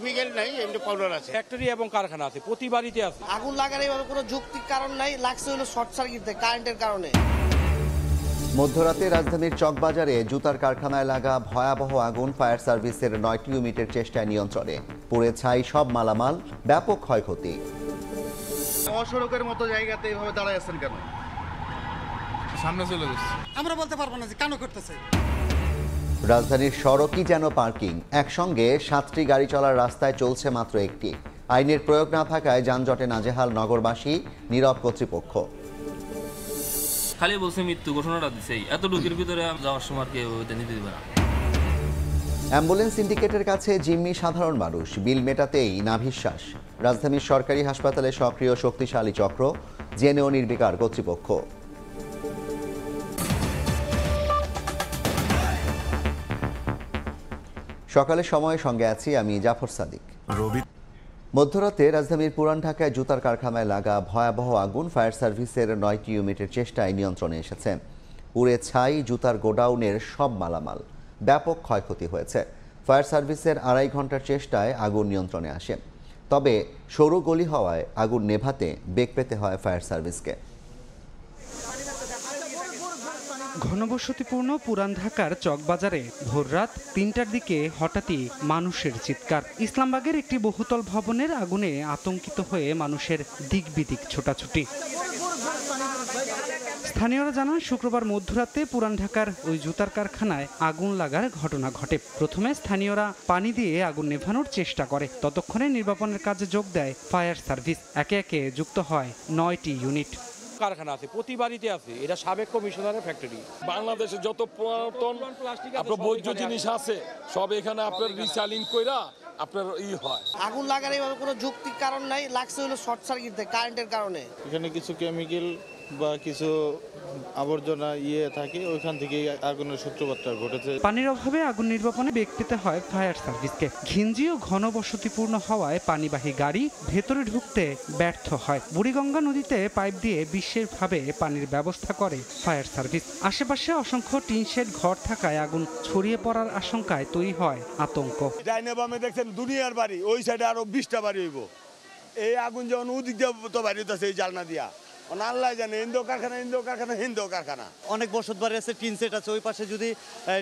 Chemical নাই এমনি powder আছে। ফ্যাক্টরি এবং কারখানা আছে প্রতি বাড়িতে আছে। আগুন লাগার এইভাবে কোনো যৌক্তিক কারণ নাই লাগছে হলো শর্ট সার্কিট কারেন্টের কারণে। মধ্যরাতে রাজধানীর চকবাজারে জুতার কারখানায় লাগা ভয়াবহ আগুন ফায়ার সার্ভিসের নয়টি ইউনিটের চেষ্টায় নিয়ন্ত্রণে। পুড়ে ছাই সব মালামাল ব্যাপক ক্ষয়ক্ষতি। অসড়কের মতো জায়গাতে এইভাবে দাঁড়ায় আছেন কেন? সামনে চলে যাচ্ছে। আমরা বলতে পারব না যে কেন করতেছে রাজধানীর সড়কই যেন পার্কিং। একসঙ্গে সাতটি গাড়ি চলার রাস্তায় চলছে মাত্র একটি। আইনের প্রয়োগ না থাকায় যানজটে নাজেহাল নগরবাসী নীরব কর্তৃপক্ষ। খালি বলছে মৃত্যু ঘোষণাটা দিছেই। এত ঢুকির ভিতরে যাওয়ার সময় কেউ নিতে দিবে না। অ্যাম্বুলেন্স সিন্ডিকেটের কাছে জিম্মি সাধারণ মানুষ। বিল মেটাতেই নাভিশ্বাস। রাজধানীর সরকারি হাসপাতালে সক্রিয় শক্তিশালী চক্র জেনেও নির্বিকার কর্তৃপক্ষ। সকালের সময় সঙ্গে আছি আমি জাফর সাদিক। রবি মধ্যরাতে রাজধানীর পুরান ঢাকায় জুতার কারখানায় লাগা ভয়াবহ আগুন ফায়ার সার্ভিসের নয়টি ইউনিটের চেষ্টায় নিয়ন্ত্রণে এসেছে। পুড়ে ছাই জুতার গোডাউনের সব মালামাল। ব্যাপক ক্ষয়ক্ষতি হয়েছে। ফায়ার সার্ভিসের আড়াই ঘণ্টার চেষ্টায় আগুন নিয়ন্ত্রণে আসে। তবে সরু গলি হওয়ায় আগুন নেভাতে বেগ পেতে হয় ফায়ার সার্ভিসকে। ঘনবসতিপূর্ণ পুরান ঢাকার চকবাজারে ভোররাত তিনটার দিকে হঠাৎই মানুষের চিৎকার। ইসলামবাগের একটি বহুতল ভবনের আগুনে আতঙ্কিত হয়ে মানুষের দিক বিদিক ছোটাছুটি। স্থানীয়রা জানান শুক্রবার মধ্যরাতে পুরান ঢাকার ওই জুতার কারখানায় আগুন লাগার ঘটনা ঘটে। প্রথমে স্থানীয়রা পানি দিয়ে আগুন নেভানোর চেষ্টা করে। ততক্ষণে নির্বাপনের কাজে যোগ দেয় ফায়ার সার্ভিস। একে একে যুক্ত হয় নয়টি ইউনিট। কারখানা আছে প্রতি বাড়িতে আছে। এটা সাবেক কমিশনারের ফ্যাক্টরি বাংলাদেশে যত পুরাতন আপনার বৈধ জিনিস আছে সব এখানে আপনার রিসাইলিং কইরা আপনার ই হয়। আগুন লাগার এইভাবে কোনো যুক্তির কারণ নাই লাগছে হলো শর্ট সার্কিট কারেন্টের কারণে। এখানে কিছু কেমিক্যাল বা কিছু আবর্জনা ইয়ে থাকে ওইখান থেকে আগুনের সূত্রপাতটা ঘটেছে। পানির অভাবে আগুন নির্বাপনে বেগ পেতে হয় ফায়ার সার্ভিসকে। ঘিঞ্জি ও ঘনবসতিপূর্ণ হওয়ায় পানিবাহী গাড়ি ভেতরে ঢুকতে ব্যর্থ হয়। বুড়িগঙ্গা নদীতে পাইপ দিয়ে বিশেষভাবে পানির ব্যবস্থা করে ফায়ার সার্ভিস। আশেপাশে অসংখ্য টিনশেড ঘর থাকায় আগুন ছড়িয়ে পড়ার আশঙ্কায় তৈরি হয় আতঙ্ক। ডাইনে বামে দেখছেন দুনিয়ার বাড়ি ওই সাইডে আরও বিশটা বাড়ি হইব। এই আগুন যখন ওদিক দিয়ে তো বাড়ি এই জালনা দিয়া। আল্লাহ জানে ইন্দো কারখানা ইন্দো কারখানা হিন্দো কারখানা। অনেক বসত বাড়ি আছে টিন সেট আছে ওই পাশে যদি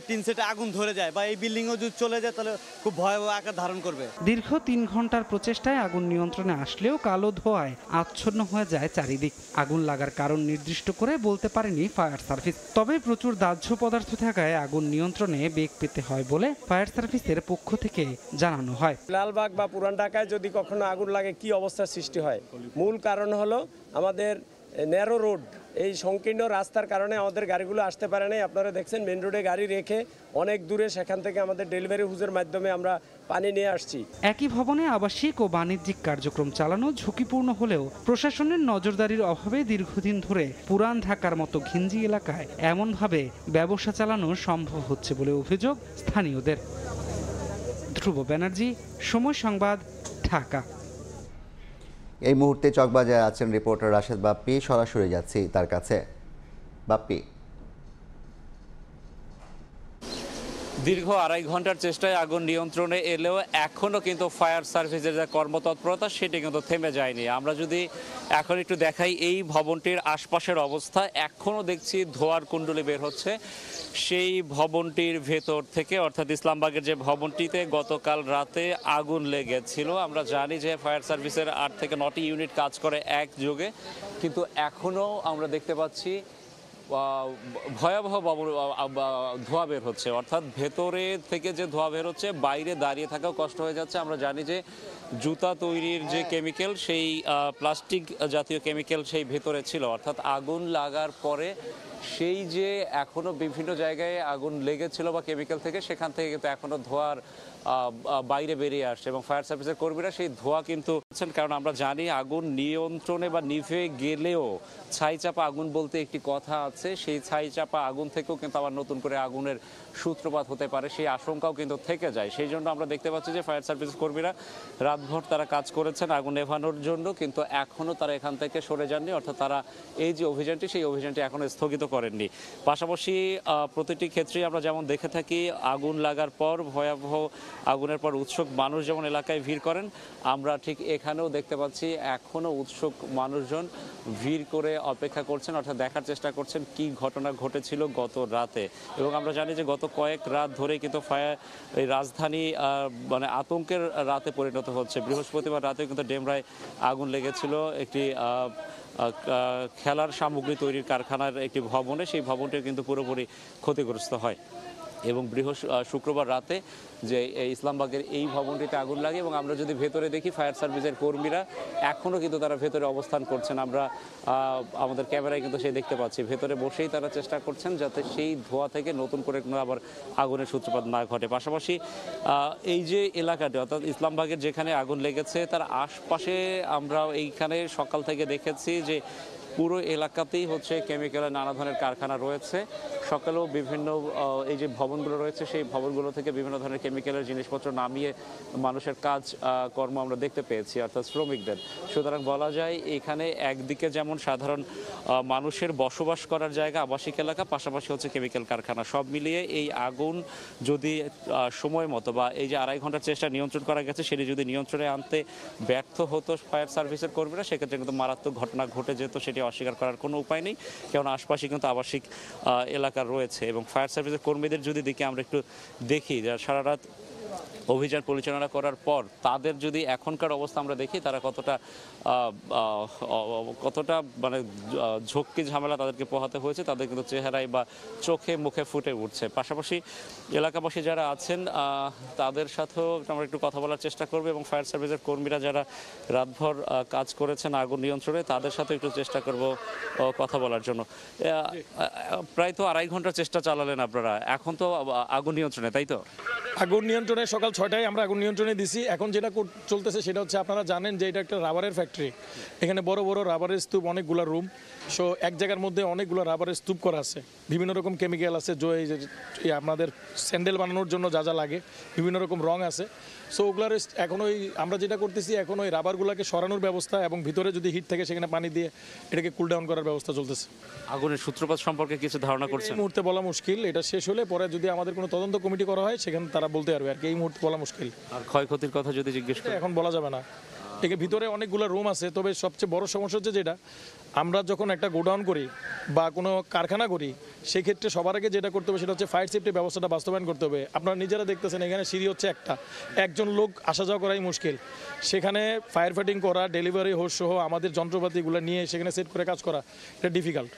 টিন সেটে আগুন ধরে যায় বা এই বিল্ডিংও যদি চলে যায় তাহলে খুব ভয়াবহ আকার ধারণ করবে। দীর্ঘ তিন ঘণ্টার প্রচেষ্টায় আগুন নিয়ন্ত্রণে আসলেও কালো ধোঁয়ায় আচ্ছন্ন হয়ে যায় চারিদিক। আগুন লাগার কারণ নির্দিষ্ট করে বলতে পারেনি ফায়ার সার্ভিস। তবে প্রচুর দাহ্য পদার্থ থাকায় আগুন নিয়ন্ত্রণে বেগ পেতে হয় বলে ফায়ার সার্ভিসের পক্ষ থেকে জানানো হয়। লালবাগ বা পুরান ঢাকায় যদি কখনো আগুন লাগে কি অবস্থার সৃষ্টি হয়? মূল কারণ হলো আমাদের ন্যারো রোড এই সংকীর্ণ রাস্তার কারণে আমাদের গাড়িগুলো আসতে পারে নাই। আপনারা দেখছেন মেন রোডে গাড়ি রেখে অনেক দূরে সেখান থেকে আমাদের ডেলিভারি হুজের মাধ্যমে আমরা পানি নিয়ে আসছি। একই ভবনে আবাসিক ও বাণিজ্যিক কার্যক্রম চালানো ঝুঁকিপূর্ণ হলেও প্রশাসনের নজরদারির অভাবে দীর্ঘদিন ধরে পুরান ঢাকার মতো ঘিঞ্জি এলাকায় এমনভাবে ব্যবসা চালানো সম্ভব হচ্ছে বলে অভিযোগ স্থানীয়দের। ধ্রুব ব্যানার্জি, সময় সংবাদ, ঢাকা। এই মুহূর্তে চকবাজার আছেন রিপোর্টার রাশেদ বাপ্পি সরাসরি যাচ্ছি তার কাছে। বাপ্পি। দীর্ঘ আড়াই ঘণ্টার চেষ্টায় আগুন নিয়ন্ত্রণে এলেও এখনও কিন্তু ফায়ার সার্ভিসের যে কর্মতৎপরতা, সেটি কিন্তু থেমে যায়নি। আমরা যদি এখন একটু দেখাই এই ভবনটির আশপাশের অবস্থা, এখনও দেখছি ধোয়ার কুণ্ডলি বের হচ্ছে। সেই ভবনটির ভেতর থেকে, অর্থাৎ ইসলামবাগের যে ভবনটিতে গতকাল রাতে আগুন লেগেছিল। আমরা জানি যে ফায়ার সার্ভিসের আট থেকে নটি ইউনিট কাজ করে একযোগে, কিন্তু এখনও আমরা দেখতে পাচ্ছি ভয়াবহ ধোঁয়া বের হচ্ছে। অর্থাৎ ভেতরে থেকে যে ধোঁয়া বের হচ্ছে বাইরে দাঁড়িয়ে থাকাও কষ্ট হয়ে যাচ্ছে। আমরা জানি যে জুতা তৈরির যে কেমিক্যাল সেই প্লাস্টিক জাতীয় কেমিক্যাল সেই ভেতরে ছিল। অর্থাৎ আগুন লাগার পরে সেই যে এখনও বিভিন্ন জায়গায় আগুন লেগেছিল বা কেমিক্যাল থেকে সেখান থেকে কিন্তু এখনও ধোঁয়ার বাইরে বেরিয়ে আসছে এবং ফায়ার সার্ভিসের কর্মীরা সেই ধোয়া কিন্তু কারণ আমরা জানি আগুন নিয়ন্ত্রণে বা নিভে গেলেও ছাই চাপা আগুন বলতে একটি কথা আছে। সেই ছাই চাপা আগুন থেকেও কিন্তু আবার নতুন করে আগুনের সূত্রপাত হতে পারে, সেই আশঙ্কাও কিন্তু থেকে যায়। সেই জন্য আমরা দেখতে পাচ্ছি যে ফায়ার সার্ভিস কর্মীরা রাতভর তারা কাজ করেছেন আগুন নেভানোর জন্য, কিন্তু এখনও তারা এখান থেকে সরে যাননি, অর্থাৎ তারা এই যে অভিযানটি, সেই অভিযানটি এখনও স্থগিত করেননি। পাশাপাশি প্রতিটি ক্ষেত্রেই আমরা যেমন দেখে থাকি, আগুন লাগার পর ভয়াবহ আগুনের পর উৎসুক মানুষ যেমন এলাকায় ভিড় করেন, আমরা ঠিক এখানেও দেখতে পাচ্ছি এখনও উৎসুক মানুষজন ভিড় করে অপেক্ষা করছেন, অর্থাৎ দেখার চেষ্টা করছেন কি ঘটনা ঘটেছিল গত রাতে। এবং আমরা জানি যে গত কয়েক রাত ধরে কিন্তু ফায়ার, এই রাজধানী মানে আতঙ্কের রাতে পরিণত হচ্ছে। বৃহস্পতিবার রাতে কিন্তু ডেমরায় আগুন লেগেছিল। একটি খেলার সামগ্রী তৈরির কারখানার একটি ভবনে। সেই ভবনটি কিন্তু পুরোপুরি ক্ষতিগ্রস্ত হয়। এবং বৃহস্প শুক্রবার রাতে যে ইসলামবাগের এই ভবনটিতে আগুন লাগে এবং আমরা যদি ভেতরে দেখি ফায়ার সার্ভিসের কর্মীরা এখনও কিন্তু তারা ভেতরে অবস্থান করছেন। আমরা আমাদের ক্যামেরায় কিন্তু সেই দেখতে পাচ্ছি। ভেতরে বসেই তারা চেষ্টা করছেন যাতে সেই ধোঁয়া থেকে নতুন করে কোনো আবার আগুনের সূত্রপাত না ঘটে। পাশাপাশি এই যে এলাকাটি, অর্থাৎ ইসলামবাগের যেখানে আগুন লেগেছে, তার আশপাশে আমরা এইখানে সকাল থেকে দেখেছি যে পুরো এলাকাতেই হচ্ছে কেমিক্যালের নানা ধরনের কারখানা রয়েছে। সকালেও বিভিন্ন এই যে ভবনগুলো রয়েছে, সেই ভবনগুলো থেকে বিভিন্ন ধরনের কেমিক্যালের জিনিসপত্র নামিয়ে মানুষের কাজ কর্ম আমরা দেখতে পেয়েছি, অর্থাৎ শ্রমিকদের। সুতরাং বলা যায়, এখানে একদিকে যেমন সাধারণ মানুষের বসবাস করার জায়গা, আবাসিক এলাকা, পাশাপাশি হচ্ছে কেমিক্যাল কারখানা। সব মিলিয়ে এই আগুন যদি সময় মতো বা এই যে আড়াই ঘণ্টার চেষ্টা নিয়ন্ত্রণ করা গেছে, সেটি যদি নিয়ন্ত্রণে আনতে ব্যর্থ হতো ফায়ার সার্ভিসের কর্মীরা, সেক্ষেত্রে কিন্তু মারাত্মক ঘটনা ঘটে যেত, সেটি অস্বীকার করার কোনো উপায় নেই। কেননা আশপাশে কিন্তু আবাসিক এলাকা রয়েছে এবং ফায়ার সার্ভিসের কর্মীদের যদি দেখি, আমরা একটু দেখি, যারা সারা রাত অভিযান পরিচালনা করার পর তাদের যদি এখনকার অবস্থা আমরা দেখি, তারা কতটা কতটা মানে ঝক্কি ঝামেলা তাদেরকে পোহাতে হয়েছে, তাদের কিন্তু চেহারায় বা চোখে মুখে ফুটে উঠছে। পাশাপাশি এলাকাবাসী যারা আছেন তাদের সাথেও আমরা একটু কথা বলার চেষ্টা করব এবং ফায়ার সার্ভিসের কর্মীরা যারা রাতভর কাজ করেছেন আগুন নিয়ন্ত্রণে, তাদের সাথে একটু চেষ্টা করব কথা বলার জন্য। প্রায় তো আড়াই ঘণ্টা চেষ্টা চালালেন আপনারা, এখন তো আগুন নিয়ন্ত্রণে, তাই তো? আগুন নিয়ন্ত্রণে সকাল ছয়টায় আমরা আগুন নিয়ন্ত্রণে দিছি। এখন যেটা চলতেছে সেটা হচ্ছে আপনারা জানেন যে এটা একটা রাবারের ফ্যাক্টরি এখানে বড় বড় রাবারের স্তূপ, অনেকগুলো রুম সো এক জায়গার মধ্যে অনেকগুলো রাবারের স্তূপ করা আছে। বিভিন্ন রকম কেমিক্যাল আছে যে এই যে- আপনাদের স্যান্ডেল বানানোর জন্য যা যা লাগে বিভিন্ন রকম রং আছে। সো ওগুলার এখন ওই আমরা যেটা করতেছি এখন ওই রাবারগুলোকে সরানোর ব্যবস্থা এবং ভিতরে যদি হিট থাকে সেখানে পানি দিয়ে এটাকে কুল ডাউন করার ব্যবস্থা চলতেছে। আগুনের সূত্রপাত সম্পর্কে কিছু ধারণা এই মুহূর্তে বলা মুশকিল এটা শেষ হলে পরে যদি আমাদের কোনো তদন্ত কমিটি করা হয় সেখানে তারা বলতে পারবে আর কি এই মুহূর্তে বলা মুশকিল। আর ক্ষয়ক্ষতির কথা যদি জিজ্ঞেস করি এখন বলা যাবে না। একে ভিতরে অনেকগুলো রুম আছে তবে সবচেয়ে বড় সমস্যা হচ্ছে যেটা আমরা যখন একটা গোডাউন করি বা কোনো কারখানা করি সেক্ষেত্রে সবার আগে যেটা করতে হবে সেটা হচ্ছে ফায়ার সেফটি ব্যবস্থাটা বাস্তবায়ন করতে হবে। আপনারা নিজেরা দেখতেছেন এখানে সিঁড়ি হচ্ছে একটা। একজন লোক আসা যাওয়া করাই মুশকিল। সেখানে ফায়ার ফাইটিং করা ডেলিভারি হোস সহ আমাদের যন্ত্রপাতিগুলো নিয়ে সেখানে সেট করে কাজ করা এটা ডিফিকাল্ট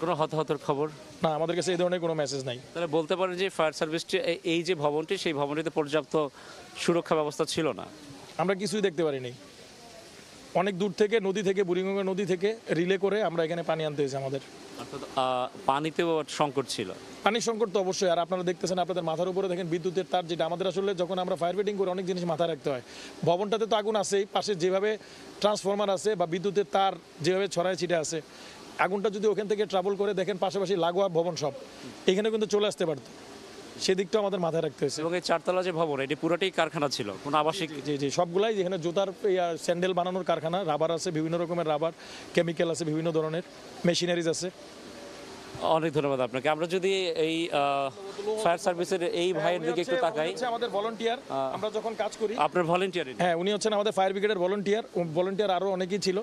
কোনো হতাহতের খবর? না আমাদের কাছে এই ধরনের কোনো মেসেজ নাই। তাহলে বলতে পারেন যে ফায়ার সার্ভিসটি এই- এই যে ভবনটি সেই ভবনটিতে পর্যাপ্ত সুরক্ষা ব্যবস্থা ছিল না। আমরা কিছুই দেখতে পারিনি। অনেক দূর থেকে নদী থেকে বুড়িগঙ্গা নদী থেকে রিলে করে আমরা এখানে পানি আনতে হয়েছে আমাদের। অর্থাৎ পানিতেও সংকট ছিল। পানির সংকট তো অবশ্যই আর আপনারা দেখতেছেন আপনাদের মাথার উপরে দেখেন বিদ্যুতের তার যেটা। আমাদের আসলে যখন আমরা ফায়ার ফাইটিং করি অনেক জিনিস মাথায় রাখতে হয়। ভবনটাতে তো আগুন আছেই পাশে যেভাবে ট্রান্সফরমার আছে বা বিদ্যুতের তার যেভাবে ছড়ায় ছিটে আছে আগুনটা যদি ওখান থেকে ট্রাভেল করে দেখেন পাশাপাশি লাগোয়া ভবন সব এখানে কিন্তু চলে আসতে পারতো। সেদিকটা আমাদের মাথায় রাখতে হয়েছে। এবং এই চারতলা যে ভবন এটি পুরোটাই কারখানা ছিল কোনো আবাসিক জি জি সবগুলাই যেখানে জুতার স্যান্ডেল বানানোর কারখানা রাবার আছে বিভিন্ন রকমের রাবার কেমিক্যাল আছে বিভিন্ন ধরনের মেশিনারিজ আছে। অনেক ধন্যবাদ আপনাকে। আমরা যদি এই ফায়ার সার্ভিসের এই ভাইয়ের দিকে একটু তাকাই। আমাদের ভলান্টিয়ার আমরা যখন কাজ করি আপনার ভলেন্টিয়ার হ্যাঁ উনি হচ্ছেন আমাদের ফায়ার ব্রিগেডের ভলান্টিয়ার ভলান্টিয়ার আরও অনেকেই ছিল।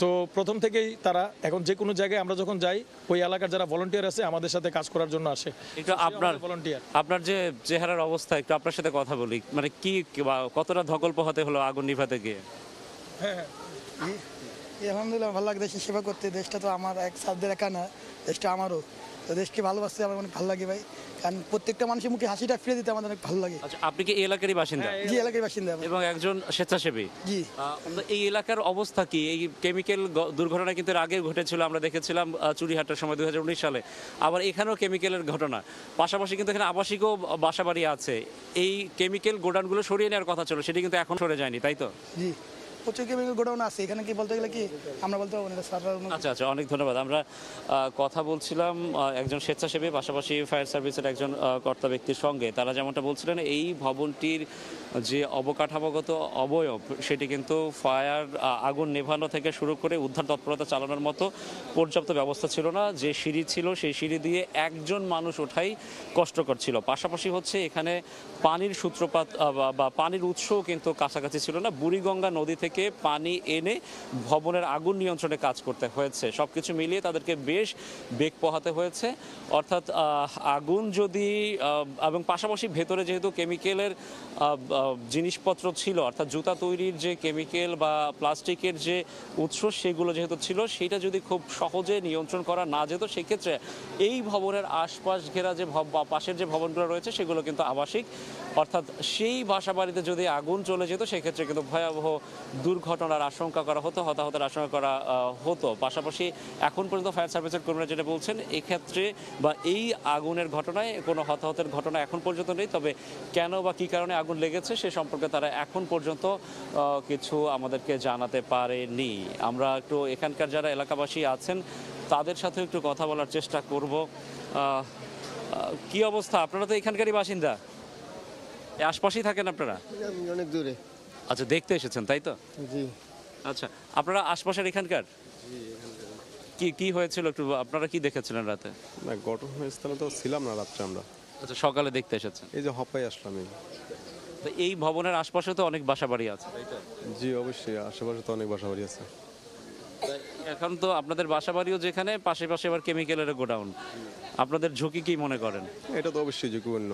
তো প্রথম থেকেই তারা এখন যে কোনো জায়গায় আমরা যখন যাই ওই এলাকার যারা ভলান্টিয়ার আছে আমাদের সাথে কাজ করার জন্য আসে। একটু আপনার ভলান্টিয়ার আপনার যে চেহারার অবস্থা একটু আপনার সাথে কথা বলি। মানে কি বা কতটা ধকল পোহাতে হলো আগুন নিভাতে গিয়ে? আলহামদুলিল্লাহ ভালো লাগে দেশের সেবা করতে। দেশটা তো আমার এক সাধ্যের একা না দেশটা আমারও। তো দেশকে ভালোবাসতে আমার অনেক ভালো লাগে ভাই। কারণ প্রত্যেকটা মানুষের মুখে হাসিটা ফিরে দিতে আমাদের অনেক ভালো লাগে। আচ্ছা আপনি কি এই এলাকারই বাসিন্দা? জি এলাকার বাসিন্দা এবং একজন স্বেচ্ছাসেবী? জি। এই এলাকার অবস্থা কি? এই কেমিক্যাল দুর্ঘটনা কিন্তু আগে ঘটেছিল আমরা দেখেছিলাম আহ, চুরিহাটের সময় দুই হাজার উনিশ সালে। আবার এখানেও কেমিক্যালের ঘটনা। পাশাপাশি কিন্তু এখানে আবাসিকও বাসাবাড়ি আছে। এই কেমিক্যাল গোডাউনগুলো সরিয়ে নেওয়ার কথা ছিল সেটি কিন্তু এখন সরে যায়নি তাই তো? জি। এখানে কি বলতে গেলে কি, আমরা বলতে আচ্ছা আচ্ছা অনেক ধন্যবাদ। আমরা কথা বলছিলাম একজন পাশাপাশি ফায়ার সার্ভিসের একজন কর্তা ব্যক্তির সঙ্গে। তারা যেমনটা বলছিলেন, এই ভবনটির যে অবকাঠামোগত অবয়ব, সেটি কিন্তু ফায়ার আগুন নেভানো থেকে শুরু করে উদ্ধার তৎপরতা চালানোর মতো পর্যাপ্ত ব্যবস্থা ছিল না। যে সিঁড়ি ছিল, সেই সিঁড়ি দিয়ে একজন মানুষ ওঠাই কষ্টকর ছিল। পাশাপাশি হচ্ছে এখানে পানির সূত্রপাত বা পানির উৎসও কিন্তু কাছাকাছি ছিল না। বুড়িগঙ্গা নদী থেকে পানি এনে ভবনের আগুন নিয়ন্ত্রণে কাজ করতে হয়েছে। সব কিছু মিলিয়ে তাদেরকে বেশ বেগ পোহাতে হয়েছে। অর্থাৎ আগুন যদি এবং পাশাপাশি ভেতরে যেহেতু কেমিক্যালের জিনিসপত্র ছিল, অর্থাৎ জুতা তৈরির যে কেমিক্যাল বা প্লাস্টিকের যে উৎস সেগুলো যেহেতু ছিল, সেটা যদি খুব সহজে নিয়ন্ত্রণ করা না যেত, সেক্ষেত্রে এই ভবনের আশপাশ ঘেরা যে পাশের যে ভবনগুলো রয়েছে, সেগুলো কিন্তু আবাসিক। অর্থাৎ সেই বাসা বাড়িতে যদি আগুন চলে যেত, সেক্ষেত্রে কিন্তু ভয়াবহ দুর্ঘটনার আশঙ্কা করা হতো, হতাহতের আশঙ্কা করা হতো। পাশাপাশি এখন পর্যন্ত ফায়ার সার্ভিসের কর্মীরা যেটা বলছেন, এক্ষেত্রে বা এই আগুনের ঘটনায় কোনো হতাহতের ঘটনা এখন পর্যন্ত নেই, তবে কেন বা কী কারণে আগুন লেগেছে সে সম্পর্কে তারা এখন পর্যন্ত কিছু আমাদেরকে জানাতে পারেনি। আমরা একটু এখানকার যারা এলাকাবাসী আছেন, তাদের সাথে একটু কথা বলার চেষ্টা করব। কি অবস্থা? আপনারা তো এখানকারই বাসিন্দা। আশপাশেই থাকেন আপনারা? অনেক দূরে। আচ্ছা দেখতে এসেছেন তাই তো? জি। আচ্ছা আপনারা আশপাশের এখানকার? কি কি হয়েছিল একটু আপনারা কি দেখেছিলেন রাতে? না ঘটনাস্থলে তো ছিলাম না রাত্রে আমরা। আচ্ছা সকালে দেখতে এসেছেন? এই যে হপাই আসলাম এই। তো এই ভবনের আশপাশে তো অনেক বাসা বাড়ি আছে তাই তো? জি অবশ্যই আশেপাশে তো অনেক বাসা বাড়ি আছে। এখন তো আপনাদের বাসা বাড়িও যেখানে পাশে পাশে আবার কেমিক্যালের গোডাউন আপনাদের ঝুঁকি কি মনে করেন? এটা তো অবশ্যই ঝুঁকিপূর্ণ।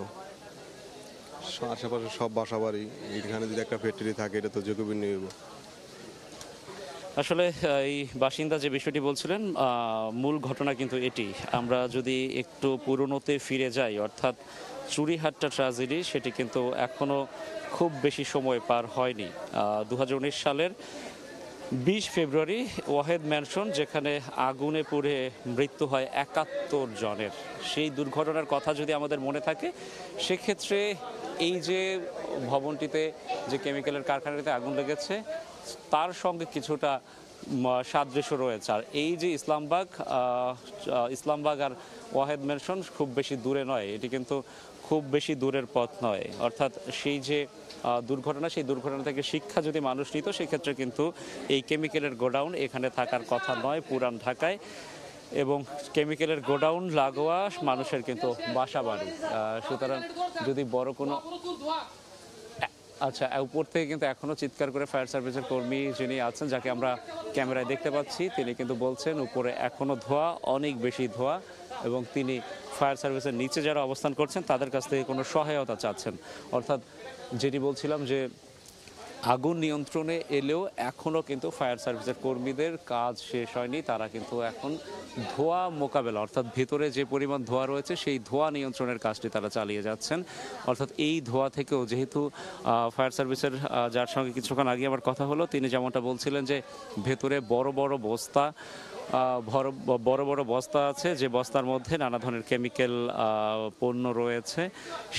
আশেপাশে সব বাসা বাড়ি এখানে যদি একটা ফ্যাক্টরি থাকে, এটা তো ঝুঁকিপূর্ণ হইব আসলে এই বাসিন্দা যে বিষয়টি বলছিলেন মূল ঘটনা কিন্তু এটি। আমরা যদি একটু পুরনোতে ফিরে যাই, অর্থাৎ চুরিহাট্টা ট্রাজেডি সেটি কিন্তু এখনও খুব বেশি সময় পার হয়নি। দু সালের বিশ ফেব্রুয়ারি, ওয়াহেদ ম্যানশন যেখানে আগুনে পুড়ে মৃত্যু হয় একাত্তর জনের। সেই দুর্ঘটনার কথা যদি আমাদের মনে থাকে, সেক্ষেত্রে এই যে ভবনটিতে, যে কেমিক্যালের কারখানাটিতে আগুন লেগেছে, তার সঙ্গে কিছুটা সাদৃশ্য রয়েছে। আর এই যে ইসলামবাগ ইসলামবাগ আর ওয়াহেদ মেনশন খুব বেশি দূরে নয়। এটি কিন্তু খুব বেশি দূরের পথ নয়। অর্থাৎ সেই যে দুর্ঘটনা, সেই দুর্ঘটনা থেকে শিক্ষা যদি মানুষ নিত, সেক্ষেত্রে কিন্তু এই কেমিক্যালের গোডাউন এখানে থাকার কথা নয়, পুরান ঢাকায়। এবং কেমিক্যালের গোডাউন লাগোয়া মানুষের কিন্তু বাসা বাড়ি। সুতরাং যদি বড় কোনো আচ্ছা উপর থেকে কিন্তু এখনও চিৎকার করে ফায়ার সার্ভিসের কর্মী যিনি আছেন, যাকে আমরা ক্যামেরায় দেখতে পাচ্ছি, তিনি কিন্তু বলছেন উপরে এখনও ধোয়া, অনেক বেশি ধোয়া, এবং তিনি ফায়ার সার্ভিসের নিচে যারা অবস্থান করছেন, তাদের কাছ থেকে কোনো সহায়তা চাচ্ছেন। অর্থাৎ যেটি বলছিলাম যে আগুন নিয়ন্ত্রণে এলেও এখনও কিন্তু ফায়ার সার্ভিসের কর্মীদের কাজ শেষ হয়নি। তারা কিন্তু এখন ধোয়া মোকাবেলা, অর্থাৎ ভেতরে যে পরিমাণ ধোয়া রয়েছে, সেই ধোয়া নিয়ন্ত্রণের কাজটি তারা চালিয়ে যাচ্ছেন। অর্থাৎ এই ধোয়া থেকেও যেহেতু ফায়ার সার্ভিসের যার সঙ্গে কিছুক্ষণ আগে আমার কথা হলো, তিনি যেমনটা বলছিলেন যে ভেতরে বড় বড় বস্তা বড় বড় বস্তা আছে, যে বস্তার মধ্যে নানা ধরনের কেমিক্যাল পণ্য রয়েছে।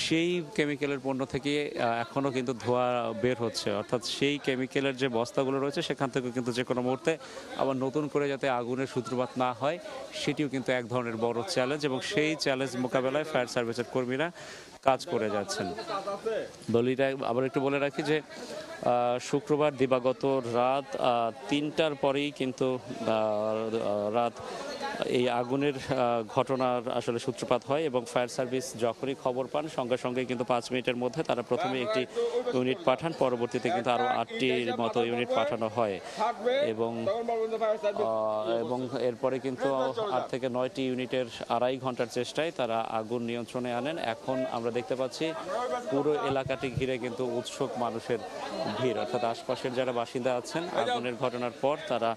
সেই কেমিক্যালের পণ্য থেকে এখনও কিন্তু ধোঁয়া বের হচ্ছে। অর্থাৎ সেই কেমিক্যালের যে বস্তাগুলো রয়েছে, সেখান থেকে কিন্তু যে কোনো মুহূর্তে আবার নতুন করে যাতে আগুনের সূত্রপাত না হয়, সেটিও কিন্তু এক ধরনের বড় চ্যালেঞ্জ এবং সেই চ্যালেঞ্জ মোকাবেলায় ফায়ার সার্ভিসের কর্মীরা কাজ করে যাচ্ছেন। বলি আবার একটু বলে রাখি যে শুক্রবার দিবাগত রাত তিনটার পরেই কিন্তু রাত এই আগুনের ঘটনার আসলে সূত্রপাত হয় এবং ফায়ার সার্ভিস যখনই খবর পান, সঙ্গে সঙ্গে কিন্তু পাঁচ মিনিটের মধ্যে তারা প্রথমে একটি ইউনিট পাঠান। পরবর্তীতে কিন্তু আরও আটটির মতো ইউনিট পাঠানো হয়। এবং এবং এরপরে কিন্তু আট থেকে নয়টি ইউনিটের আড়াই ঘণ্টার চেষ্টায় তারা আগুন নিয়ন্ত্রণে আনেন। এখন আমরা দেখতে পাচ্ছি পুরো এলাকাটি ঘিরে কিন্তু উৎসুক মানুষের ভিড়। অর্থাৎ আশপাশের যারা বাসিন্দা আছেন, আগুনের ঘটনার পর তারা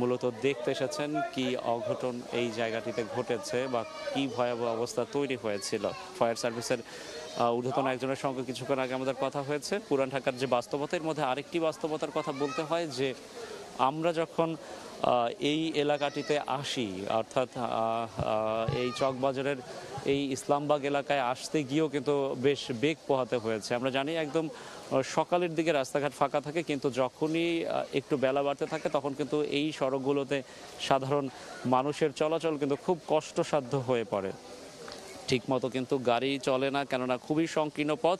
মূলত দেখতে এসেছেন কি অঘটন এই জায়গাটিতে ঘটেছে বা কি ভয়াবহ অবস্থা তৈরি হয়েছিল। ফায়ার সার্ভিসের ঊর্ধ্বতন একজনের সঙ্গে কিছুক্ষণ আগে আমাদের কথা হয়েছে। পুরান ঢাকার যে বাস্তবতার মধ্যে আরেকটি বাস্তবতার কথা বলতে হয় যে, আমরা যখন এই এলাকাটিতে আসি, অর্থাৎ এই চকবাজারের এই ইসলামবাগ এলাকায় আসতে গিয়েও কিন্তু বেশ বেগ পোহাতে হয়েছে। আমরা জানি একদম সকালের দিকে রাস্তাঘাট ফাঁকা থাকে, কিন্তু যখনই একটু বেলা বাড়তে থাকে, তখন কিন্তু এই সড়কগুলোতে সাধারণ মানুষের চলাচল কিন্তু খুব কষ্টসাধ্য হয়ে পড়ে। ঠিকমতো কিন্তু গাড়ি চলে না, কেননা খুবই সংকীর্ণ পথ।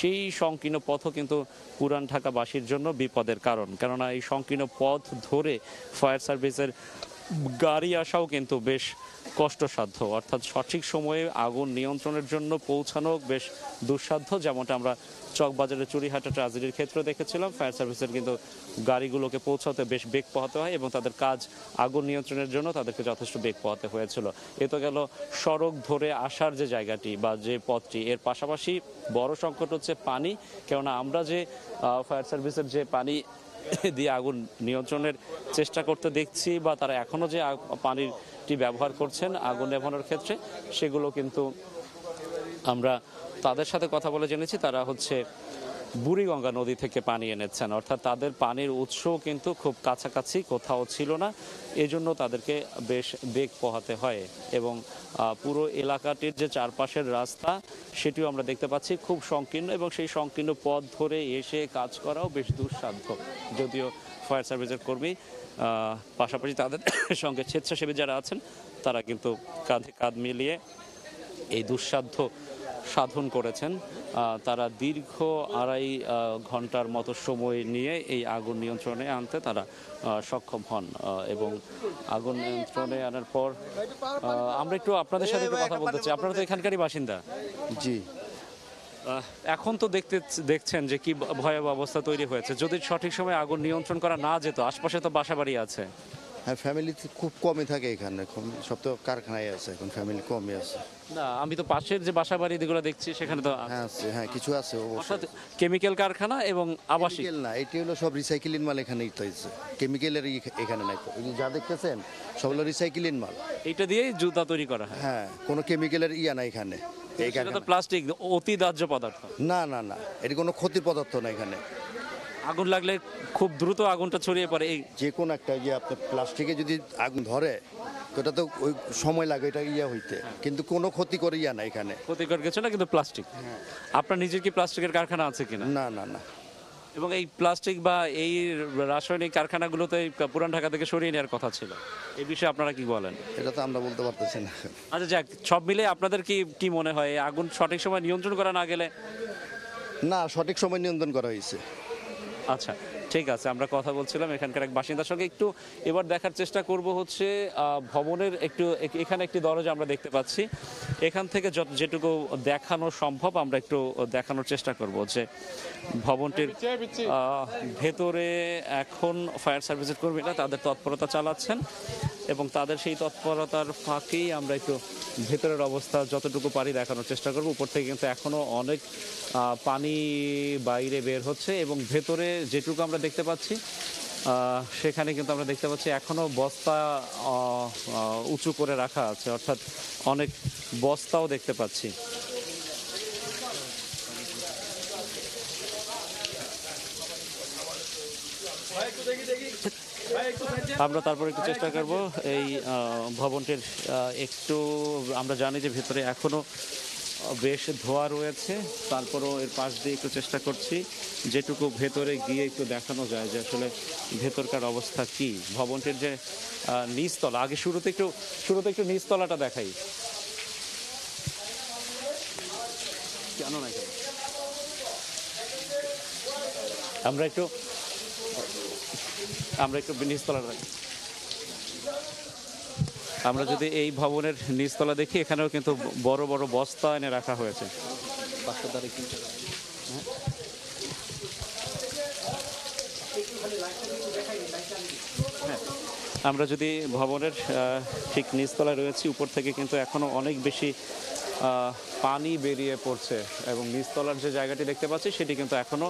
সেই সংকীর্ণ পথও কিন্তু পুরান ঢাকাবাসীর জন্য বিপদের কারণ। কেননা এই সংকীর্ণ পথ ধরে ফায়ার সার্ভিসের গাড়ি আসাও কিন্তু বেশ কষ্টসাধ্য। অর্থাৎ সঠিক সময়ে আগুন নিয়ন্ত্রণের জন্য পৌঁছানো বেশ দুঃসাধ্য, যেমনটা আমরা চকবাজারের চুরিহাটা ট্রাজেডির ক্ষেত্রে দেখেছিলাম। ফায়ার সার্ভিসের কিন্তু গাড়িগুলোকে পৌঁছাতে বেশ বেগ পোহাতে হয় এবং তাদের কাজ আগুন নিয়ন্ত্রণের জন্য তাদেরকে যথেষ্ট বেগ পোহাতে হয়েছিল। এ তো গেল সড়ক ধরে আসার যে জায়গাটি বা যে পথটি, এর পাশাপাশি বড় সংকট হচ্ছে পানি। কেননা আমরা যে ফায়ার সার্ভিসের যে পানি দিয়ে আগুন নিয়ন্ত্রণের চেষ্টা করতে দেখছি বা তারা এখনও যে পানিটি ব্যবহার করছেন আগুন নেভানোর ক্ষেত্রে, সেগুলো কিন্তু আমরা তাদের সাথে কথা বলে জেনেছি। তারা হচ্ছে বুড়িগঙ্গা নদী থেকে পানি এনেছেন। অর্থাৎ তাদের পানির উৎসও কিন্তু খুব কাছাকাছি, কোথাও ছিল না। এজন্য তাদেরকে বেশ বেগ পোহাতে হয় এবং পুরো এলাকাটির যে চারপাশের রাস্তা, সেটিও আমরা দেখতে পাচ্ছি খুব সংকীর্ণ এবং সেই সংকীর্ণ পথ ধরে এসে কাজ করাও বেশ দুঃসাধ্য। যদিও ফায়ার সার্ভিসের কর্মী পাশাপাশি তাদের সঙ্গে স্বেচ্ছাসেবী যারা আছেন, তারা কিন্তু কাঁধে কাঁধ মিলিয়ে এই দুঃসাধ্য সাধন করেছেন। তারা দীর্ঘ আড়াই ঘণ্টার মতো সময় নিয়ে এই আগুন নিয়ন্ত্রণে আনতে তারা সক্ষম হন এবং আগুন নিয়ন্ত্রণে আনার পর আমরা একটু আপনাদের সাথে একটু কথা বলতে চাই। আপনারা তো এখানকারই বাসিন্দা। জি। এখন তো দেখতে দেখছেন যে কি ভয়াবহ অবস্থা তৈরি হয়েছে। যদি সঠিক সময় আগুন নিয়ন্ত্রণ করা না যেত আশপাশে তো বাসাবাড়ি আছে। হ্যাঁ ফ্যামিলি খুব কমই থাকে এখানে। কম- সব তো কারখানায় আছে এখন ফ্যামিলি কমই আছে। না আমি তো পাশের যে বাসাবাড়ি যেগুলো দেখছি সেখানে তো হ্যাঁ আছে হ্যাঁ কিছু আছে অর্থাৎ কেমিক্যাল কারখানা এবং আবাসিক। না এটি হলো সব রিসাইকেলিং মাল এখানে হয়েছে। কেমিক্যালের এখানে নাই এই যে যা দেখতেছেন সব হলো রিসাইকেলিং মাল। এইটা দিয়েই জুতা তৈরি করা হয়। হ্যাঁ কোনো কেমিক্যালের ইয়া নাই এখানে এই সেটা তো প্লাস্টিক অতি দাহ্য পদার্থ। না না না এটি কোনো ক্ষতির পদার্থ না এখানে। আগুন লাগলে খুব দ্রুত আগুনটা ছড়িয়ে পড়ে। এই যে কোনো একটা যে আপনার প্লাস্টিকে যদি আগুন ধরে তো এটা তো ওই সময় লাগে এটা ইয়া হইতে। কিন্তু কোনো ক্ষতি করে ইয়া না এখানে। ক্ষতিকর কিছু না কিন্তু প্লাস্টিক। আপনার নিজের কি প্লাস্টিকের কারখানা আছে কিনা? না না না। এবং এই প্লাস্টিক বা এই রাসায়নিক কারখানাগুলো তো এই পুরান ঢাকা থেকে সরিয়ে নেওয়ার কথা ছিল। এই বিষয়ে আপনারা কি বলেন? এটা তো আমরা বলতে পারতেছি না। আচ্ছা যাক সব মিলে আপনাদের কি কি মনে হয়? আগুন সঠিক সময় নিয়ন্ত্রণ করা না গেলে? না সঠিক সময় নিয়ন্ত্রণ করা হয়েছে। আচ্ছা। ঠিক আছে আমরা কথা বলছিলাম এখানকার এক বাসিন্দার সঙ্গে। একটু এবার দেখার চেষ্টা করব হচ্ছে ভবনের একটু এখানে একটি দরজা আমরা দেখতে পাচ্ছি। এখান থেকে যত- যেটুকু দেখানো সম্ভব আমরা একটু দেখানোর চেষ্টা করব যে ভবনটির ভেতরে এখন ফায়ার সার্ভিসের কর্মীরা তাদের তৎপরতা চালাচ্ছেন এবং তাদের সেই তৎপরতার ফাঁকেই আমরা একটু ভেতরের অবস্থা যতটুকু পারি দেখানোর চেষ্টা করব। উপর থেকে কিন্তু এখনও অনেক পানি বাইরে বের হচ্ছে এবং ভেতরে যেটুকু আমরা দেখতে পাচ্ছি। সেখানে কিন্তু আমরা দেখতে পাচ্ছি এখনও বস্তা উঁচু করে রাখা আছে। অর্থাৎ অনেক বস্তাও দেখতে পাচ্ছি। আমরা তারপর একটু চেষ্টা করব এই ভবনটির একটু, আমরা জানি যে ভেতরে এখনও বেশ ধোয়া রয়েছে। তারপরও এর পাশ দিয়ে একটু চেষ্টা করছি। যেটুকু ভেতরে গিয়ে একটু দেখানো যায় যে আসলে ভেতরকার অবস্থা কি। ভবনটির যে নিচতলা, আগে শুরুতে একটু শুরুতে একটু নিচতলাটা দেখাই। কেন না আমরা একটু আমরা একটু নিচতলাটা আমরা যদি এই ভবনের নিচতলা দেখি, এখানেও কিন্তু বড় বড় বস্তা এনে রাখা হয়েছে হ্যাঁ। আমরা যদি ভবনের ঠিক নিচতলায় রয়েছি, উপর থেকে কিন্তু এখনও অনেক বেশি পানি বেরিয়ে পড়ছে এবং নিচতলার যে জায়গাটি দেখতে পাচ্ছি, সেটি কিন্তু এখনও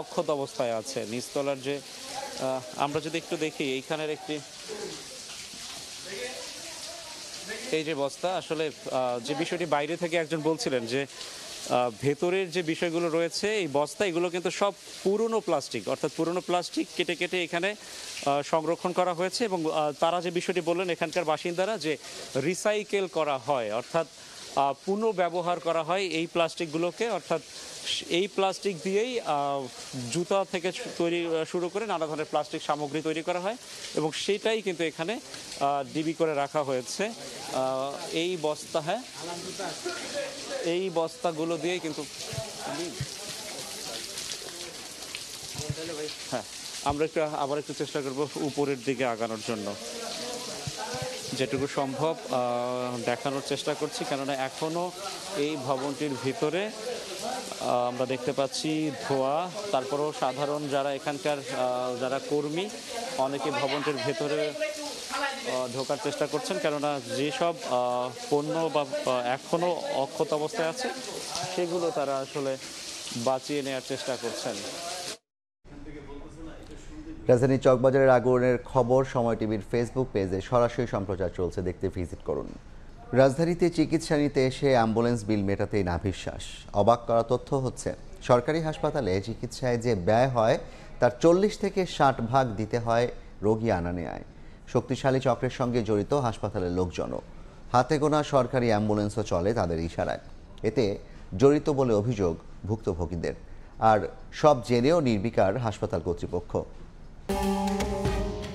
অক্ষত অবস্থায় আছে নিচতলার যে আমরা যদি একটু দেখি, এইখানের একটি এই যে বস্তা, আসলে যে বিষয়টি বাইরে থেকে একজন বলছিলেন যে ভেতরের যে বিষয়গুলো রয়েছে, এই বস্তা, এগুলো কিন্তু সব পুরনো প্লাস্টিক। অর্থাৎ পুরনো প্লাস্টিক কেটে কেটে এখানে সংরক্ষণ করা হয়েছে এবং তারা যে বিষয়টি বললেন এখানকার বাসিন্দারা যে রিসাইকেল করা হয়, অর্থাৎ পুনঃব্যবহার করা হয় এই প্লাস্টিকগুলোকে, অর্থাৎ এই প্লাস্টিক দিয়েই জুতা থেকে তৈরি শুরু করে নানা ধরনের প্লাস্টিক সামগ্রী তৈরি করা হয় এবং সেটাই কিন্তু এখানে ডিবি করে রাখা হয়েছে। এই বস্তা হ্যাঁ এই বস্তাগুলো দিয়েই কিন্তু হ্যাঁ আমরা একটু, আবার একটু চেষ্টা করব উপরের দিকে আগানোর জন্য। যেটুকু সম্ভব দেখানোর চেষ্টা করছি। কেননা এখনও এই ভবনটির ভিতরে আমরা দেখতে পাচ্ছি ধোয়া। তারপরেও সাধারণ যারা এখানকার যারা কর্মী অনেকে ভবনটির ভেতরে ঢোকার চেষ্টা করছেন। কেননা যেসব পণ্য বা আহ, এখনও অক্ষত অবস্থায় আছে সেগুলো তারা আসলে বাঁচিয়ে নেওয়ার চেষ্টা করছেন। রাজধানীর চকবাজারের আগুনের খবর সময় টিভির ফেসবুক পেজে সরাসরি সম্প্রচার চলছে। দেখতে ভিজিট করুন। রাজধানীতে চিকিৎসা নিতে এসে অ্যাম্বুলেন্স বিল মেটাতেই নাভিশ্বাস। অবাক করা তথ্য হচ্ছে, সরকারি হাসপাতালে চিকিৎসায় যে ব্যয় হয়, তার চল্লিশ থেকে ষাট ভাগ দিতে হয় রোগী আনা নেয় শক্তিশালী চক্রের সঙ্গে জড়িত হাসপাতালের লোকজনও। হাতে গোনা সরকারি অ্যাম্বুলেন্সও চলে তাদের ইশারায়। এতে জড়িত বলে অভিযোগ ভুক্তভোগীদের। আর সব জেনেও নির্বিকার হাসপাতাল কর্তৃপক্ষ।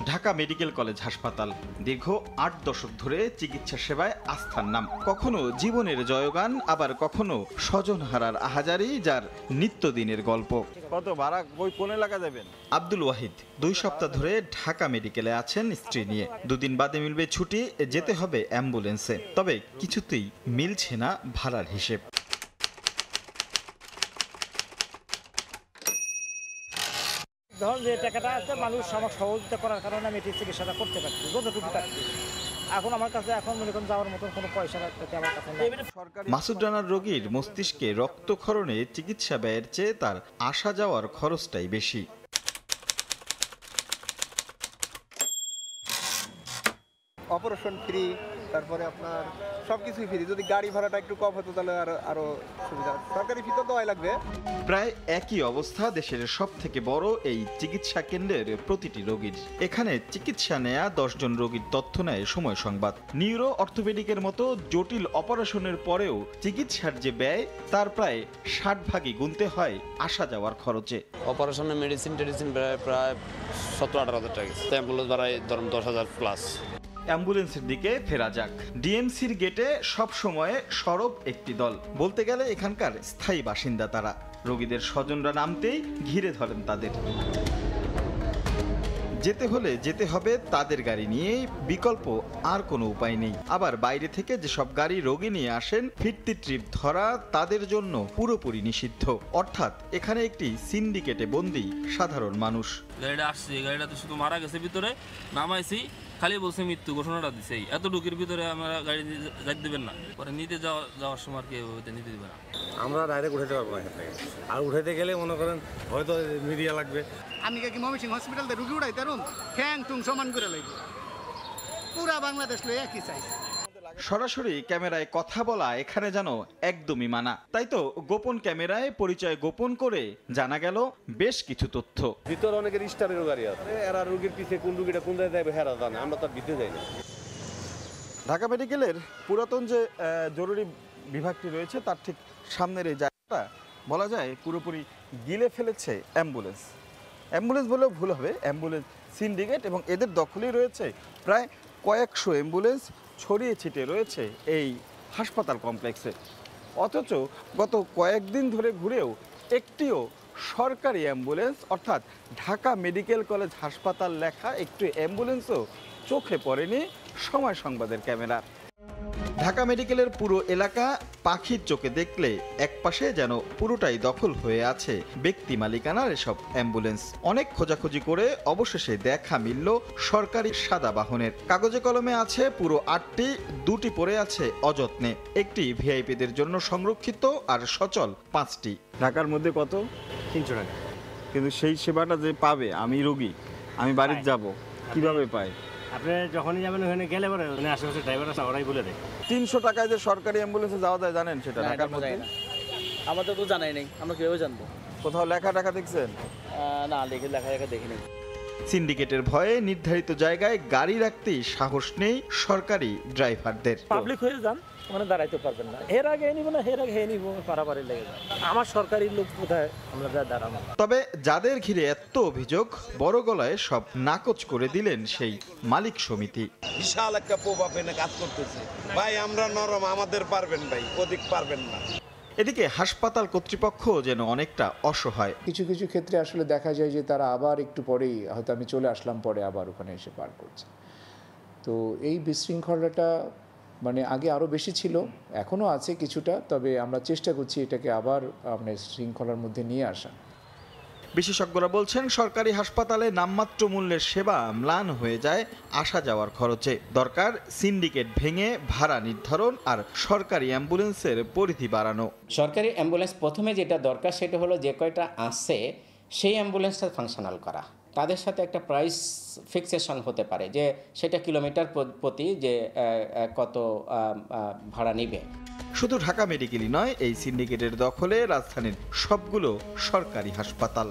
ঢাকা মেডিকেল কলেজ হাসপাতাল দীর্ঘ আট দশক ধরে চিকিৎসা সেবায় আস্থার নাম। কখনো জীবনের জয়গান আবার কখনো স্বজন হারার আহাজারি যার নিত্যদিনের গল্প। কত ভাড়া বই কোন এলাকা যাবেন আব্দুল ওয়াহিদ দুই সপ্তাহ ধরে ঢাকা মেডিকেলে আছেন স্ত্রী নিয়ে। দুদিন বাদে মিলবে ছুটি যেতে হবে অ্যাম্বুলেন্সে। তবে কিছুতেই মিলছে না ভাড়ার হিসেব। ধরুন যে টাকাটা আছে মানুষ আমার সহযোগিতা করার কারণে আমি এটি চিকিৎসাটা করতে পারছি যতটুকু পারছি। এখন আমার কাছে এখন মনে করেন যাওয়ার মতন কোনো পয়সা রাখতে আমার কাছে নেই। মাসুদ রানার রোগীর মস্তিষ্কে রক্তক্ষরণে চিকিৎসা ব্যয়ের চেয়ে তার আসা যাওয়ার খরচটাই বেশি। অপারেশন ফ্রি তারপরে আপনার সব কিছুই ফ্রি যদি গাড়ি ভাড়াটা একটু কম হতো তাহলে আরও আরও সুবিধা। সরকারি ফি তো দেওয়াই লাগবে। প্রায় একই অবস্থা দেশের সব থেকে বড় এই চিকিৎসা কেন্দ্রের প্রতিটি রোগীর। এখানে চিকিৎসা নেয়া দশজন রোগীর তথ্য নেয় সময় সংবাদ। নিউরো অর্থোপেডিকের মতো জটিল অপারেশনের পরেও চিকিৎসার যে ব্যয় তার প্রায় ষাট ভাগই গুনতে হয় আসা যাওয়ার খরচে। অপারেশনে মেডিসিন টেডিসিন প্রায় প্রায় সতেরো আঠারো হাজার টাকা অ্যাম্বুলেন্স ভাড়ায় ধরুন দশ হাজার প্লাস অ্যাম্বুলেন্সের দিকে ফেরা যাক। ডিএমসির গেটে সব সময় সরব একটি দল। বলতে গেলে এখানকার স্থায়ী বাসিন্দা তারা। রোগীদের স্বজনরা নামতেই ঘিরে ধরেন তাদের। যেতে হলে যেতে হবে তাদের গাড়ি নিয়েই। বিকল্প আর কোনো উপায় নেই। আবার বাইরে থেকে যেসব গাড়ি রোগী নিয়ে আসেন, ফিরতি ট্রিপ ধরা তাদের জন্য পুরোপুরি নিষিদ্ধ। অর্থাৎ এখানে একটি সিন্ডিকেটে বন্দী সাধারণ মানুষ। গাড়িটা আসছে গাড়িটা তো শুধু মারা গেছে ভিতরে নামাইছি খালি বলছে মৃত্যু ঘোষণাটা দিছে এত ঢুকির ভিতরে আমরা গাড়ি নিতে- যাইতে দেবেন না। পরে নিতে যাওয়া যাওয়ার সময় আর কেউ হইতে নিতে দেবে না। আমরা ডাইরেক্ট উঠাতে পারব না এখান থেকে। আর উঠাতে গেলে মনে করেন হয়তো মিডিয়া লাগবে। আমি কি ময়মনসিং হসপিটাল রুগী উড়াই তারুম ঠ্যাং টুং সমান করে লাগবে। পুরা বাংলাদেশ লই একই চাই সরাসরি ক্যামেরায় কথা বলা এখানে যেন একদমই মানা। তাই তো গোপন ক্যামেরায় পরিচয় গোপন করে জানা গেল বেশ কিছু তথ্য। ভিতরে অনেকের স্টারেরও গাড়ি আছে। এরা রোগীর পিছিয়ে কোন রুগীটা কোন জায়গায় যাবে হেরা জানে আমরা তার ভিতরে যাই না। ঢাকা মেডিকেলের পুরাতন যে জরুরি বিভাগটি রয়েছে তার ঠিক সামনের এই জায়গাটা বলা যায় পুরোপুরি গিলে ফেলেছে অ্যাম্বুলেন্স। অ্যাম্বুলেন্স বলেও ভুল হবে অ্যাম্বুলেন্স সিন্ডিকেট এবং এদের দখলেই রয়েছে প্রায় কয়েকশো অ্যাম্বুলেন্স। ছড়িয়ে ছিটিয়ে রয়েছে এই হাসপাতাল কমপ্লেক্সে। অথচ গত কয়েকদিন ধরে ঘুরেও একটিও সরকারি অ্যাম্বুলেন্স, অর্থাৎ ঢাকা মেডিকেল কলেজ হাসপাতাল লেখা একটি অ্যাম্বুলেন্সও চোখে পড়েনি সময় সংবাদের ক্যামেরা ঢাকা মেডিকেলের পুরো এলাকা পাখির চোখে দেখলে একপাশে যেন পুরোটাই দখল হয়ে আছে ব্যক্তি মালিকানার এসব অ্যাম্বুলেন্স। অনেক খোঁজাখুঁজি করে অবশেষে দেখা মিলল সরকারি সাদা বাহনের। কাগজে কলমে আছে পুরো আটটি দুটি পড়ে আছে অযত্নে। একটি ভিআইপিদের জন্য সংরক্ষিত আর সচল পাঁচটি। ঢাকার মধ্যে কত? তিনশো টাকা। কিন্তু সেই সেবাটা যে পাবে আমি রোগী আমি বাড়িতে যাব কীভাবে পাই আপনি যখনই যাবেন ওখানে গেলে পরে ওখানে আশেপাশে ড্রাইভার আছে ওরাই বলে দেয়। তিনশো টাকায় যে সরকারি অ্যাম্বুলেন্সে যাওয়া যায় জানেন সেটা ঢাকার মধ্যে? না। আমাদের তো জানাই নেই আমরা কীভাবে জানব? কোথাও লেখা টাকা দেখছেন? আহ, না লিখে লেখা লেখা দেখিনি সিন্ডিকেটের ভয়ে নির্ধারিত জায়গায় গাড়ি রাখতেই সাহস নেই সরকারি ড্রাইভারদের। পাবলিক হয়ে যান মানে দাঁড়াইতে পারবেন না। এর আগে নিব না এর আগে হে নিব পারাপারি লেগে যায় আমার সরকারি লোক কোথায় আমরা যা দাঁড়াবো তবে যাদের ঘিরে এত অভিযোগ বড় গলায় সব নাকচ করে দিলেন সেই মালিক সমিতি। বিশাল একটা প্রভাব এনে কাজ করতেছে। ভাই আমরা নরম আমাদের পারবেন ভাই অধিক পারবেন না। এদিকে হাসপাতাল কর্তৃপক্ষ যেন অনেকটা অসহায়। কিছু কিছু ক্ষেত্রে আসলে দেখা যায় যে তারা আবার একটু পরেই, হয়তো আমি চলে আসলাম পরে আবার ওখানে এসে পার করছে। তো এই বিশৃঙ্খলাটা মানে আগে আরও বেশি ছিল এখনও আছে কিছুটা, তবে আমরা চেষ্টা করছি এটাকে আবার মানে শৃঙ্খলার মধ্যে নিয়ে আসা। বিশেষজ্ঞরা বলছেন, সরকারি হাসপাতালে নামমাত্র মূল্যের সেবা ম্লান হয়ে যায়, আসা যাওয়ার খরচে। দরকার সিন্ডিকেট ভেঙে, ভাড়া নির্ধারণ আর সরকারি অ্যাম্বুলেন্সের পরিধি বাড়ানো। সরকারি অ্যাম্বুলেন্স প্রথমে যেটা দরকার সেটা হলো যে কয়টা আসে সেই অ্যাম্বুলেন্সটা ফাংশনাল করা। তাদের সাথে একটা প্রাইস ফিক্সেশন হতে পারে যে সেটা কিলোমিটার প্রতি যে কত ভাড়া নিবে। শুধু ঢাকা মেডিকেলই নয় এই সিন্ডিকেটের দখলে রাজধানীর সবগুলো সরকারি হাসপাতাল।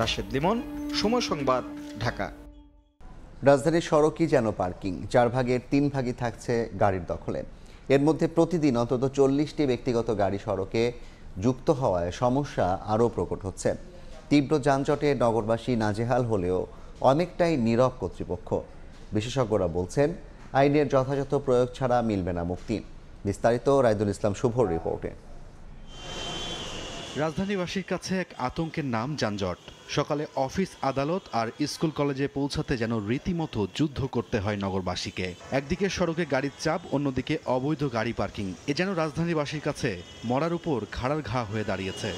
রাশেদ লিমন সময় সংবাদ ঢাকা। রাজধানীর সড়কই যেন পার্কিং চার ভাগের তিন ভাগই থাকছে গাড়ির দখলে। এর মধ্যে প্রতিদিন অন্তত চল্লিশটি ব্যক্তিগত গাড়ি সড়কে যুক্ত হওয়ায় সমস্যা আরও প্রকট হচ্ছে। তীব্র যানজটে নগরবাসী নাজেহাল হলেও অনেকটাই নীরব কর্তৃপক্ষ। বিশেষজ্ঞরা বলছেন, আইনের যথাযথ প্রয়োগ ছাড়া মিলবে না মুক্তি। বিস্তারিত রাইদুল ইসলাম শুভর রিপোর্টে। রাজধানীবাসীর কাছে এক আতঙ্কের নাম যানজট। সকালে অফিস আদালত আর স্কুল কলেজে পৌঁছাতে যেন রীতিমতো যুদ্ধ করতে হয় নগরবাসীকে। একদিকে সড়কে গাড়ির চাপ, অন্যদিকে অবৈধ গাড়ি পার্কিং। এ যেন রাজধানীবাসীর কাছে মরার উপর খাড়ার ঘা হয়ে দাঁড়িয়েছে।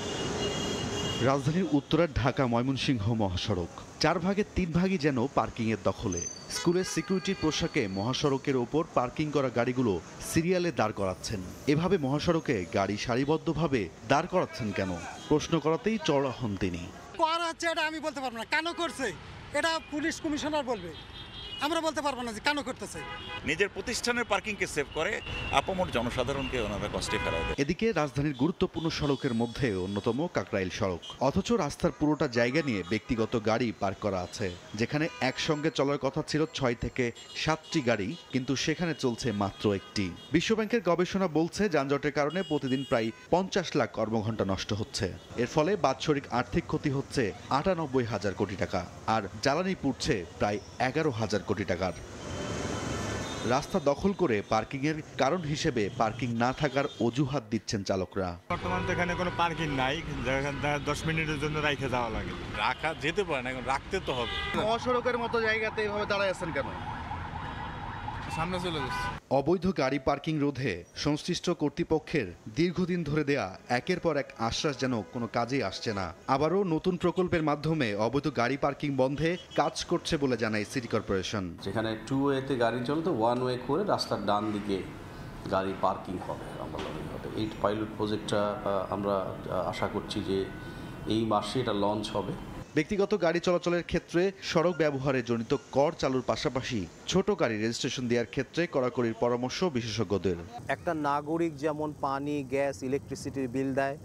রাজধানীর উত্তরের ঢাকা ময়মনসিংহ মহাসড়ক। চার ভাগের তিন ভাগই যেন পার্কিংয়ের দখলে। স্কুলের সিকিউরিটির পোশাকে মহাসড়কের ওপর পার্কিং করা গাড়িগুলো সিরিয়ালে দাঁড় করাচ্ছেন। এভাবে মহাসড়কে গাড়ি সারিবদ্ধভাবে দাঁড় করাচ্ছেন কেন? প্রশ্ন করাতেই চড়া হন তিনি। এটা আমি বলতে পারব না। কেন করছে? এটা পুলিশ কমিশনার বলবে। আমরা বলতে পারব না যে কেন করতেছে। নিজের প্রতিষ্ঠানের পার্কিংকে সেভ করে আপামর জনসাধারণকে ওনারা কষ্টে ফেরায় দেয়। এদিকে রাজধানীর গুরুত্বপূর্ণ সড়কের মধ্যে অন্যতম কাকরাইল সড়ক। অথচ রাস্তার পুরোটা জায়গা নিয়ে ব্যক্তিগত গাড়ি পার্ক করা আছে যেখানে একসঙ্গে চলার কথা ছিল ছয় থেকে সাতটি গাড়ি কিন্তু সেখানে চলছে মাত্র একটি। বিশ্বব্যাংকের গবেষণা বলছে যানজটের কারণে প্রতিদিন প্রায় পঞ্চাশ লাখ কর্মঘণ্টা নষ্ট হচ্ছে। এর ফলে বাৎসরিক আর্থিক ক্ষতি হচ্ছে আটানব্বই হাজার কোটি টাকা আর জ্বালানি পুড়ছে প্রায় এগারো হাজার কোটি টাকার। রাস্তা দখল করে পার্কিংয়ের কারণ হিসেবে পার্কিং না থাকার অজুহাত দিচ্ছেন চালকরা। বর্তমান তো এখানে কোনো পার্কিং নাই দশ মিনিটের জন্য রাইখে যাওয়া লাগে। রাখা যেতে পারে না এখন রাখতে তো হবে। মহাসড়কের মতো জায়গাতে এইভাবে দাঁড়ায় আছেন কেন? সামনে চলে যাচ্ছে। অবৈধ গাড়ি পার্কিং রোধে সংশ্লিষ্ট কর্তৃপক্ষের দীর্ঘদিন ধরে দেয়া একের পর এক আশ্বাস যেন কোনো কাজেই আসছে না। আবারও নতুন প্রকল্পের মাধ্যমে অবৈধ গাড়ি পার্কিং বন্ধে কাজ করছে বলে জানায় সিটি কর্পোরেশন। যেখানে টু ওয়েতে গাড়ি চলতো ওয়ান ওয়ে করে রাস্তার ডান দিকে গাড়ি পার্কিং হবে হবে। এই পাইলট প্রজেক্টটা আমরা আশা করছি যে এই মাসে এটা লঞ্চ হবে। ব্যক্তিগত গাড়ি চলাচলের ক্ষেত্রে সড়ক ব্যবহারে জনিত কর চালুর পাশাপাশি ছোট গাড়ি রেজিস্ট্রেশন দেওয়ার ক্ষেত্রে কড়াকড়ির পরামর্শ বিশেষজ্ঞদের। একটা নাগরিক যেমন পানি, গ্যাস ইলেকট্রিসিটির বিল দেয়,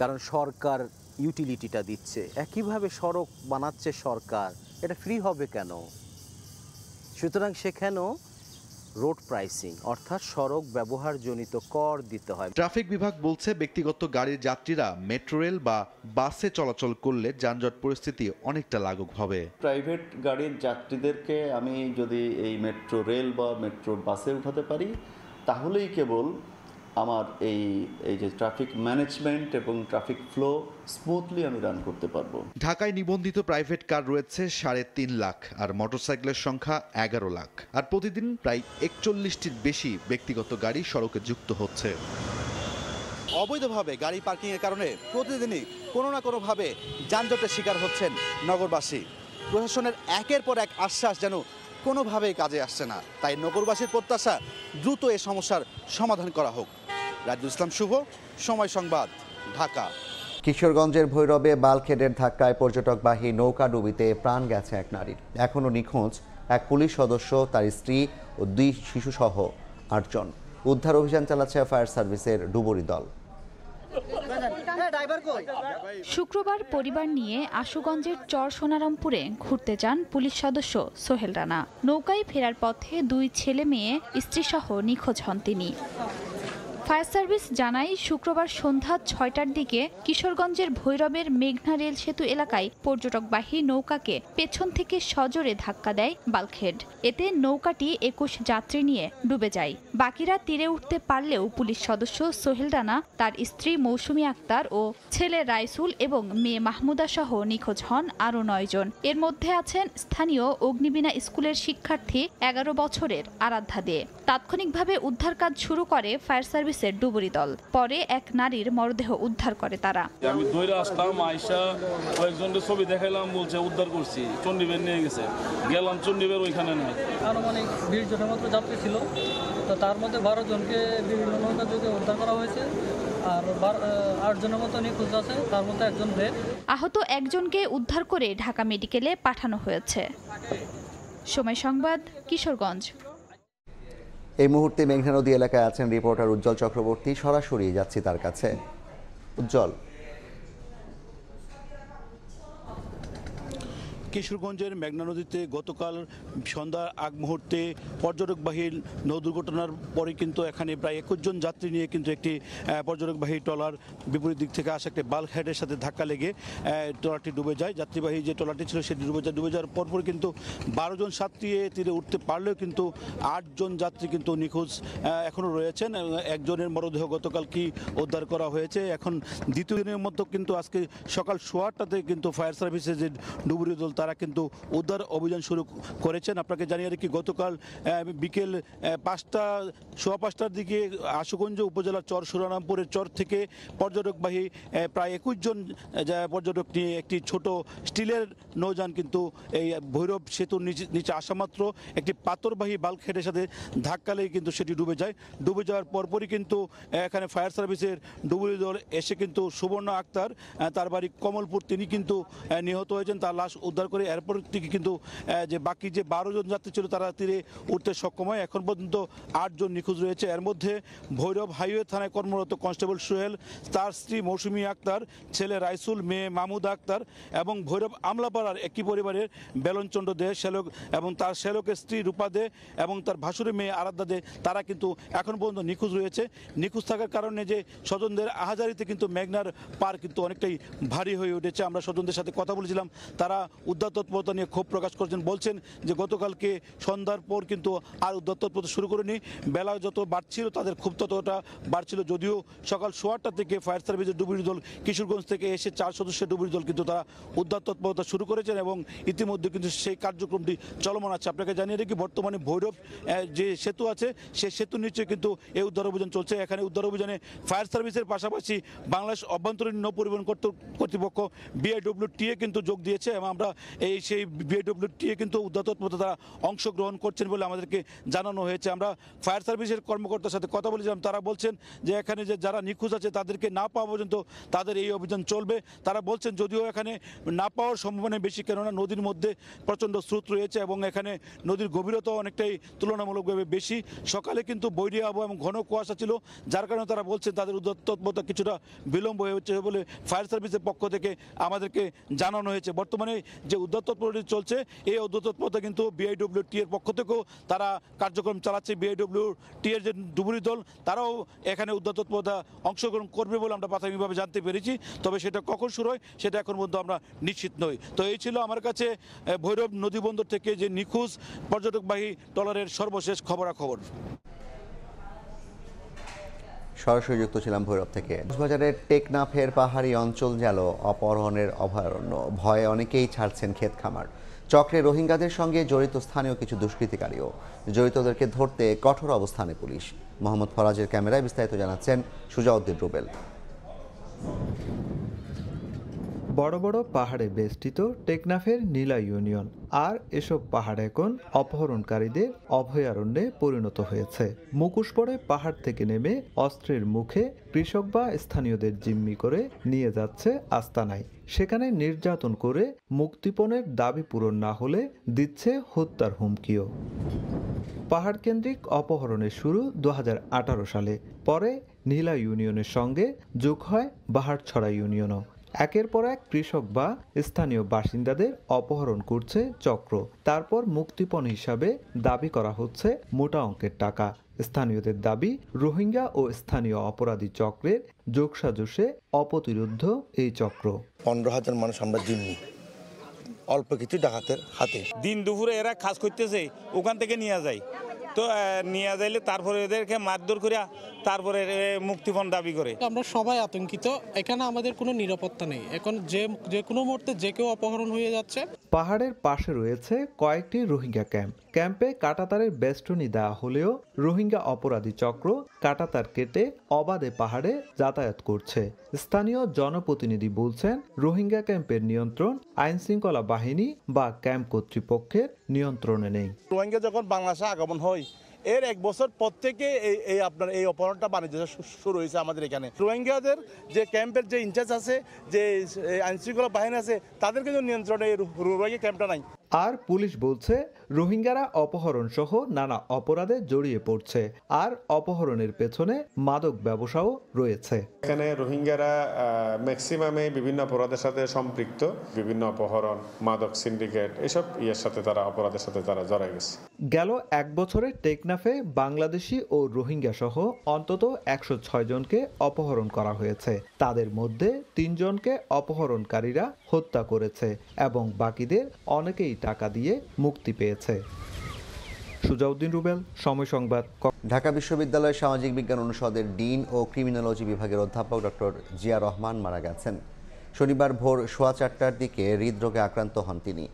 কারণ সরকার ইউটিলিটিটা দিচ্ছে। একইভাবে সড়ক বানাচ্ছে সরকার, এটা ফ্রি হবে কেন? সুতরাং সেখানেও রোড প্রাইসিং অর্থাৎ সড়ক ব্যবহারজনিত কর দিতে হয়। ট্রাফিক বিভাগ বলছে ব্যক্তিগত গাড়ির যাত্রীরা মেট্রো রেল বা বাসে চলাচল করলে যানজট পরিস্থিতি অনেকটা লাঘব হবে। প্রাইভেট গাড়ির যাত্রীদেরকে আমি যদি এই মেট্রো রেল বা মেট্রো বাসে উঠাতে পারি তাহলেই কেবল আমার এই এই যে ট্রাফিক ম্যানেজমেন্ট এবং ট্রাফিক ফ্লো স্মুথলি আমি রান করতে পারব। ঢাকায় নিবন্ধিত প্রাইভেট কার রয়েছে সাড়ে তিন লাখ আর মোটরসাইকেলের সংখ্যা এগারো লাখ। আর প্রতিদিন প্রায় একচল্লিশটির বেশি ব্যক্তিগত গাড়ি সড়কে যুক্ত হচ্ছে। অবৈধভাবে গাড়ি পার্কিংয়ের কারণে প্রতিদিনই কোনো না কোনোভাবে যানজটের শিকার হচ্ছেন নগরবাসী। প্রশাসনের একের পর এক আশ্বাস যেন কোনোভাবেই কাজে আসছে না। তাই নগরবাসীর প্রত্যাশা দ্রুত এ সমস্যার সমাধান করা হোক। রাজুল ইসলাম শুভ সময় সংবাদ ঢাকা। কিশোরগঞ্জের ভৈরবে বালখেডের ধাক্কায় পর্যটকবাহী নৌকা ডুবিতে প্রাণ গেছে এক নারীর। এখনও নিখোঁজ এক পুলিশ সদস্য তার স্ত্রী ও দুই শিশুসহ আটজন। উদ্ধার অভিযান চালাচ্ছে ফায়ার সার্ভিসের ডুবুরি দল। শুক্রবার পরিবার নিয়ে আশুগঞ্জের চর সোনারামপুরে ঘুরতে যান পুলিশ সদস্য সোহেল রানা। নৌকায় ফেরার পথে দুই ছেলে মেয়ে স্ত্রীসহ নিখোঁজ হন তিনি। ফায়ার সার্ভিস জানায়, শুক্রবার সন্ধ্যা ছয়টার দিকে কিশোরগঞ্জের ভৈরবের মেঘনা রেল সেতু এলাকায় পর্যটকবাহী নৌকাকে পেছন থেকে সজোরে ধাক্কা দেয় বালখেড। এতে নৌকাটি একুশ যাত্রী নিয়ে ডুবে যায়। বাকিরা তীরে উঠতে পারলেও পুলিশ সদস্য সোহেল রানা, তার স্ত্রী মৌসুমী আক্তার ও ছেলে রাইসুল এবং মেয়ে মাহমুদা সহ নিখোঁজ হন আরও নয়জন এর মধ্যে আছেন স্থানীয় অগ্নিবীণা স্কুলের শিক্ষার্থী এগারো বছরের আরাধ্যা দে। তাৎক্ষণিকভাবে উদ্ধার কাজ শুরু করে ফায়ার সার্ভিসের ডুবুরি দল। পরে এক নারীর মরদেহ উদ্ধার করে তারা। আমি দৌড়ে আসলাম আইসা কয়েকজনকে ছবি দেখাইলাম বলছে উদ্ধার করছি। চণ্ডীবের নিয়ে গেছে। গেলাম চণ্ডীবের ওইখানে নাই। আনুমানিক বিশ জনের মতো যাত্রী ছিল। তো তার মধ্যে বারো জনকে বিভিন্ন নৌকা যুগে উদ্ধার করা হয়েছে। আর বারো আট জনের মতো নিখোঁজ আছে তার মধ্যে একজন আহত একজনকে উদ্ধার করে ঢাকা মেডিকেলে পাঠানো হয়েছে। সময় সংবাদ কিশোরগঞ্জ। এই মুহূর্তে মেঘনা নদী এলাকায় আছেন রিপোর্টার উজ্জ্বল চক্রবর্তী। সরাসরি যাচ্ছি তার কাছে। উজ্জ্বল। কিশোরগঞ্জের মেঘনা নদীতে গতকাল সন্ধ্যার আগ মুহূর্তে পর্যটকবাহী নৌ দুর্ঘটনার পরে কিন্তু এখানে প্রায় একুশ জন যাত্রী নিয়ে কিন্তু একটি পর্যটকবাহী ট্রলার বিপরীত দিক থেকে আসা একটি বাল্ক হেডের সাথে ধাক্কা লেগে ট্রলারটি ডুবে যায়। যাত্রীবাহী যে ট্রলারটি ছিল সেটি ডুবে যায়। ডুবে যাওয়ার পরপর কিন্তু বারো জন যাত্রী তীরে উঠতে পারলেও কিন্তু আটজন যাত্রী কিন্তু নিখোঁজ এখনও রয়েছেন। একজনের মরদেহ গতকাল কি উদ্ধার করা হয়েছে? এখন দ্বিতীয় দিনের মতো কিন্তু আজকে সকাল সোয়া আটটাতে কিন্তু ফায়ার সার্ভিসের যে ডুবুরি দল তারা কিন্তু উদ্ধার অভিযান শুরু করেছেন। আপনাকে জানিয়ে রাখি, গতকাল বিকেল পাঁচটা, সোয়া পাঁচটার দিকে আশুগঞ্জ উপজেলার চর, সুরারামপুরের চর থেকে পর্যটকবাহী প্রায় একুশ জন পর্যটক নিয়ে একটি ছোট স্টিলের নৌযান কিন্তু এই ভৈরব সেতুর নিচে নিচে আসা মাত্র। একটি পাথরবাহী বাল্কহেডের সাথে ধাক্কা লেগে কিন্তু সেটি ডুবে যায়। ডুবে যাওয়ার পরপরই কিন্তু এখানে ফায়ার সার্ভিসের ডুবুরি দল এসে কিন্তু সুবর্ণ আক্তার তার বাড়ি কমলপুর, তিনি কিন্তু নিহত হয়েছেন। তার লাশ উদ্ধার করে এরপর থেকে কিন্তু যে বাকি যে বারো জন যাত্রী ছিল তারা তীরে উঠতে সক্ষম হয়। এখন পর্যন্ত আটজন নিখোঁজ রয়েছে। এর মধ্যে ভৈরব হাইওয়ে থানায় কর্মরত কনস্টেবল সোহেল, তার স্ত্রী মৌসুমী আক্তার, ছেলে রাইসুল, মেয়ে মাহমুদ আক্তার এবং ভৈরব আমলাপাড়ার একই পরিবারের বেলনচন্দ্র দে, শ্যালক এবং তার শ্যালকের স্ত্রী রূপা দে এবং তার ভাসুরি মেয়ে আরাধ্যা দে, তারা কিন্তু এখন পর্যন্ত নিখোঁজ রয়েছে। নিখোঁজ থাকার কারণে যে স্বজনদের আহাজারিতে কিন্তু মেঘনার পার কিন্তু অনেকটাই ভারী হয়ে উঠেছে। আমরা স্বজনদের সাথে কথা বলেছিলাম। তারা উদ্ধার তৎপরতা নিয়ে ক্ষোভ প্রকাশ করছেন, বলছেন যে গতকালকে সন্ধ্যার পর কিন্তু আর উদ্ধার তৎপরতা শুরু করেনি। বেলা যত বাড়ছিল তাদের ক্ষোভ ততটা বাড়ছিল। যদিও সকাল সোয়াটা থেকে ফায়ার সার্ভিসের ডুবুরি দল কিশোরগঞ্জ থেকে এসে চার সদস্যের ডুবুরি দল কিন্তু তারা উদ্ধার তৎপরতা শুরু করেছেন এবং ইতিমধ্যে কিন্তু সেই কার্যক্রমটি চলমান আছে। আপনাকে জানিয়ে রাখি, বর্তমানে ভৈরব যে সেতু আছে, সেই সেতুর নিচে কিন্তু এই উদ্ধার অভিযান চলছে। এখানে উদ্ধার অভিযানে ফায়ার সার্ভিসের পাশাপাশি বাংলাদেশ অভ্যন্তরীণ নৌ পরিবহন কর্তৃ- কর্তৃপক্ষ বিআইডব্লিউ টিএ কিন্তু যোগ দিয়েছে এবং আমরা এই সেই বিআইডব্লিউ টিএ কিন্তু তৎপরতা তারা অংশগ্রহণ করছেন বলে আমাদেরকে জানানো হয়েছে। আমরা ফায়ার সার্ভিসের কর্মকর্তার সাথে কথা বলেছিলাম তারা বলছেন যে এখানে যে যারা নিখোঁজ আছে তাদেরকে না পাওয়া পর্যন্ত তাদের এই অভিযান চলবে। তারা বলছেন যদিও এখানে না পাওয়ার সম্ভাবনা বেশি, কেননা নদীর মধ্যে প্রচণ্ড স্রোত রয়েছে এবং এখানে নদীর গভীরতা অনেকটাই তুলনামূলকভাবে বেশি। সকালে কিন্তু বৈরী আবহাওয়া এবং ঘন কুয়াশা ছিল, যার কারণে তারা বলছেন তাদের উদ্ধার কিছুটা বিলম্ব হয়ে হচ্ছে বলে ফায়ার সার্ভিসের পক্ষ থেকে আমাদেরকে জানানো হয়েছে। বর্তমানে যে উদ্ধার তৎপরতা চলছে, এই উদ্ধার তৎপরতা কিন্তু বিআইডব্লিউ টি এর পক্ষ থেকেও তারা কার্যক্রম চালাচ্ছে। বিআইডব্লিউ টি এর যে ডুবুরি দল, তারাও এখানে উদ্ধার তৎপরতা অংশগ্রহণ করবে বলে আমরা প্রাথমিকভাবে জানতে পেরেছি। তবে সেটা কখন শুরু হয়, সেটা এখন পর্যন্ত আমরা নিশ্চিত নই। তো এই ছিল আমার কাছে ভৈরব নদীবন্দর থেকে যে নিখোঁজ পর্যটকবাহী ট্রলারের সর্বশেষ খবরাখবর। সরাসরি যুক্ত ছিলাম ভৈরব থেকে। কক্সবাজারের টেকনাফের পাহাড়ি অঞ্চল গেল অপহরণের অভয়ারণ্য। ভয়ে অনেকেই ছাড়ছেন ক্ষেত খামার। চক্রে রোহিঙ্গাদের সঙ্গে জড়িত স্থানীয় কিছু দুষ্কৃতিকারীও। জড়িতদেরকে ধরতে কঠোর অবস্থানে পুলিশ। মোহাম্মদ ফরাজের ক্যামেরায় বিস্তারিত জানাচ্ছেন সুজাউদ্দিন রুবেল। বড় বড় পাহাড়ে বেষ্টিত টেকনাফের নীলা ইউনিয়ন। আর এসব পাহাড় এখন অপহরণকারীদের অভয়ারণ্যে পরিণত হয়েছে। মুকুশ পরে পাহাড় থেকে নেমে অস্ত্রের মুখে কৃষক বা স্থানীয়দের জিম্মি করে নিয়ে যাচ্ছে আস্তানায় সেখানে নির্যাতন করে মুক্তিপণের দাবি পূরণ না হলে দিচ্ছে হত্যার হুমকিও। পাহাড় কেন্দ্রিক অপহরণের শুরু দু হাজার আঠারো সালে। পরে নীলা ইউনিয়নের সঙ্গে যোগ হয় বাহারছড়া ইউনিয়নও। একের পর এক কৃষক বা স্থানীয় বাসিন্দাদের অপহরণ করছে চক্র। তারপর মুক্তিপণ হিসাবে দাবি করা হচ্ছে মোটা অঙ্কের টাকা। স্থানীয়দের দাবি রোহিঙ্গা ও স্থানীয় অপরাধী চক্রের যোগসাজশে অপতিরুদ্ধ এই চক্র। পনেরো হাজার মানুষ আমরা জিম্মি। অল্প কিছু ডাকাতের হাতে। দিন দুপুরে এরা কাজ করতেছে ওখান থেকে নিয়ে যায়। তো নিয়ে যাইলে তারপরে এদেরকে মারধর করিয়া তারপরে মুক্তিপণ দাবি করে। আমরা সবাই আতঙ্কিত। এখানে আমাদের কোনো নিরাপত্তা নেই। এখন যে যে কোনো মুহূর্তে যে কেউ অপহরণ হয়ে যাচ্ছে। পাহাড়ের পাশে রয়েছে কয়েকটি রোহিঙ্গা ক্যাম্প। ক্যাম্পে কাটাতারের বেষ্টনী দেওয়া হলেও রোহিঙ্গা অপরাধী চক্র কাটাতার কেটে অবাধে পাহাড়ে যাতায়াত করছে। স্থানীয় জনপ্রতিনিধি বলছেন, রোহিঙ্গা ক্যাম্পের নিয়ন্ত্রণ আইন শৃঙ্খলা বাহিনী বা ক্যাম্প কর্তৃপক্ষের নিয়ন্ত্রণে নেই। রোহিঙ্গা যখন বাংলাদেশে আগমন হয়, এর এক বছর পর থেকে এই এই আপনার এই অপহরণটা বাণিজ্য শুরু হয়েছে আমাদের এখানে। রোহিঙ্গাদের যে ক্যাম্পের যে ইনচার্জ আছে, যে আইনশৃঙ্খলা বাহিনী আছে তাদের কিন্তু নিয়ন্ত্রণে রোহিঙ্গা ক্যাম্পটা নাই। আর পুলিশ বলছে রোহিঙ্গারা অপহরণ সহ নানা অপরাধে জড়িয়ে পড়ছে। আর অপহরণের পেছনে মাদক ব্যবসাও রয়েছে। এখানে রোহিঙ্গারা ম্যাক্সিমামে বিভিন্ন অপরাধের সাথে সম্পৃক্ত। বিভিন্ন অপহরণ মাদক সিন্ডিকেট এসব ইয়ের সাথে তারা অপরাধের সাথে তারা জড়াই গেছে। গেল এক বছরে টেকনাফে বাংলাদেশি ও রোহিঙ্গা সহ অন্তত একশো ছয় জনকে অপহরণ করা হয়েছে। তাদের মধ্যে তিনজনকে অপহরণকারীরা হত্যা করেছে এবং বাকিদের অনেকেই টাকা দিয়ে মুক্তি পেয়েছে। সুজাউদ্দিন রুবেল, সময় সংবাদ ঢাকা বিশ্ববিদ্যালয়ের সামাজিক বিজ্ঞান অনুষদের ডিন ও ক্রিমিনোলজি বিভাগের অধ্যাপক ডক্টর জিয়া রহমান মারা গেছেন। শনিবার ভোর সোয়া চারটার দিকে হৃদরোগে আক্রান্ত হন তিনি।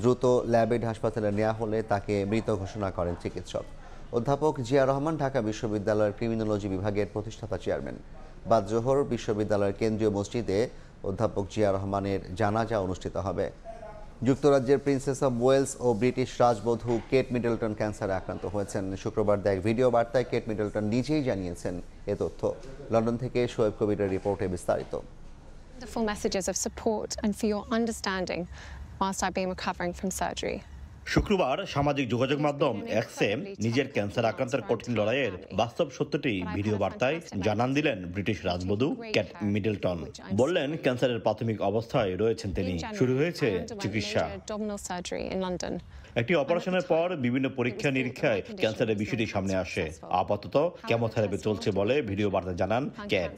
দ্রুত ল্যাবেড হাসপাতালে নেওয়া হলে তাকে মৃত ঘোষণা করেন চিকিৎসক। অধ্যাপক জিয়া রহমান ঢাকা বিশ্ববিদ্যালয়ের ক্রিমিনোলজি বিভাগের প্রতিষ্ঠাতা চেয়ারম্যান। বাদ জোহর বিশ্ববিদ্যালয়ের কেন্দ্রীয় মসজিদে অধ্যাপক জিয়া রহমানের জানাজা অনুষ্ঠিত হবে। যুক্তরাজ্যের প্রিন্সেস অব ওয়েলস ও ব্রিটিশ রাজবধূ কেট মিডলটন ক্যান্সারে আক্রান্ত হয়েছেন। শুক্রবার দেয় ভিডিও বার্তায় কেট মিডলটন নিজেই জানিয়েছেন এ তথ্য। লন্ডন থেকে শোয়েব কবিরের রিপোর্টে বিস্তারিত। Wonderful messages of support and for your understanding whilst I've been recovering from surgery. শুক্রবার সামাজিক যোগাযোগ মাধ্যম এক্সে নিজের ক্যান্সার আক্রান্তের কঠিন লড়াইয়ের বাস্তব সত্যটি ভিডিও বার্তায় জানান দিলেন ব্রিটিশ রাজবধূ ক্যাট মিডলটন। বললেন ক্যান্সারের প্রাথমিক অবস্থায় রয়েছেন তিনি। শুরু হয়েছে চিকিৎসা। একটি অপারেশনের পর বিভিন্ন পরীক্ষা নিরীক্ষায় ক্যান্সারের বিষয়টি সামনে আসে। আপাতত কেমোথেরাপি চলছে বলে ভিডিও বার্তা জানান ক্যাট।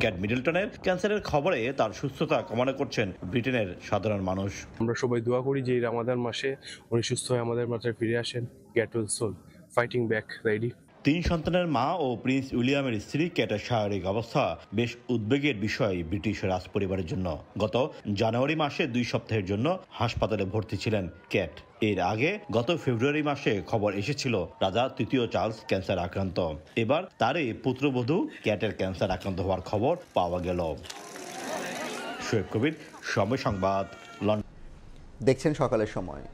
ক্যাট মিডলটনের ক্যান্সারের খবরে তার সুস্থতা কামনা করছেন ব্রিটেনের সাধারণ মানুষ। আমরা সবাই দোয়া করি যে রামাদান মাসে উনি সুস্থ হয়ে আমাদের মাথায় ফিরে আসেন। Get well soon fighting back ready. তিন সন্তানের মা ও প্রিন্স উইলিয়ামের স্ত্রী ক্যাটের শারীরিক অবস্থা বেশ উদ্বেগের বিষয় ব্রিটিশ রাজ পরিবারের জন্য। গত জানুয়ারি মাসে দুই সপ্তাহের জন্য হাসপাতালে ভর্তি ছিলেন ক্যাট। এর আগে গত ফেব্রুয়ারি মাসে খবর এসেছিল, রাজা তৃতীয় চার্লস ক্যান্সার আক্রান্ত। এবার তারই পুত্রবধূ ক্যাটের ক্যান্সার আক্রান্ত হওয়ার খবর পাওয়া গেল। শোয়েব কবির, সময় সংবাদ, লন্ডন। দেখছেন সকালের সময়।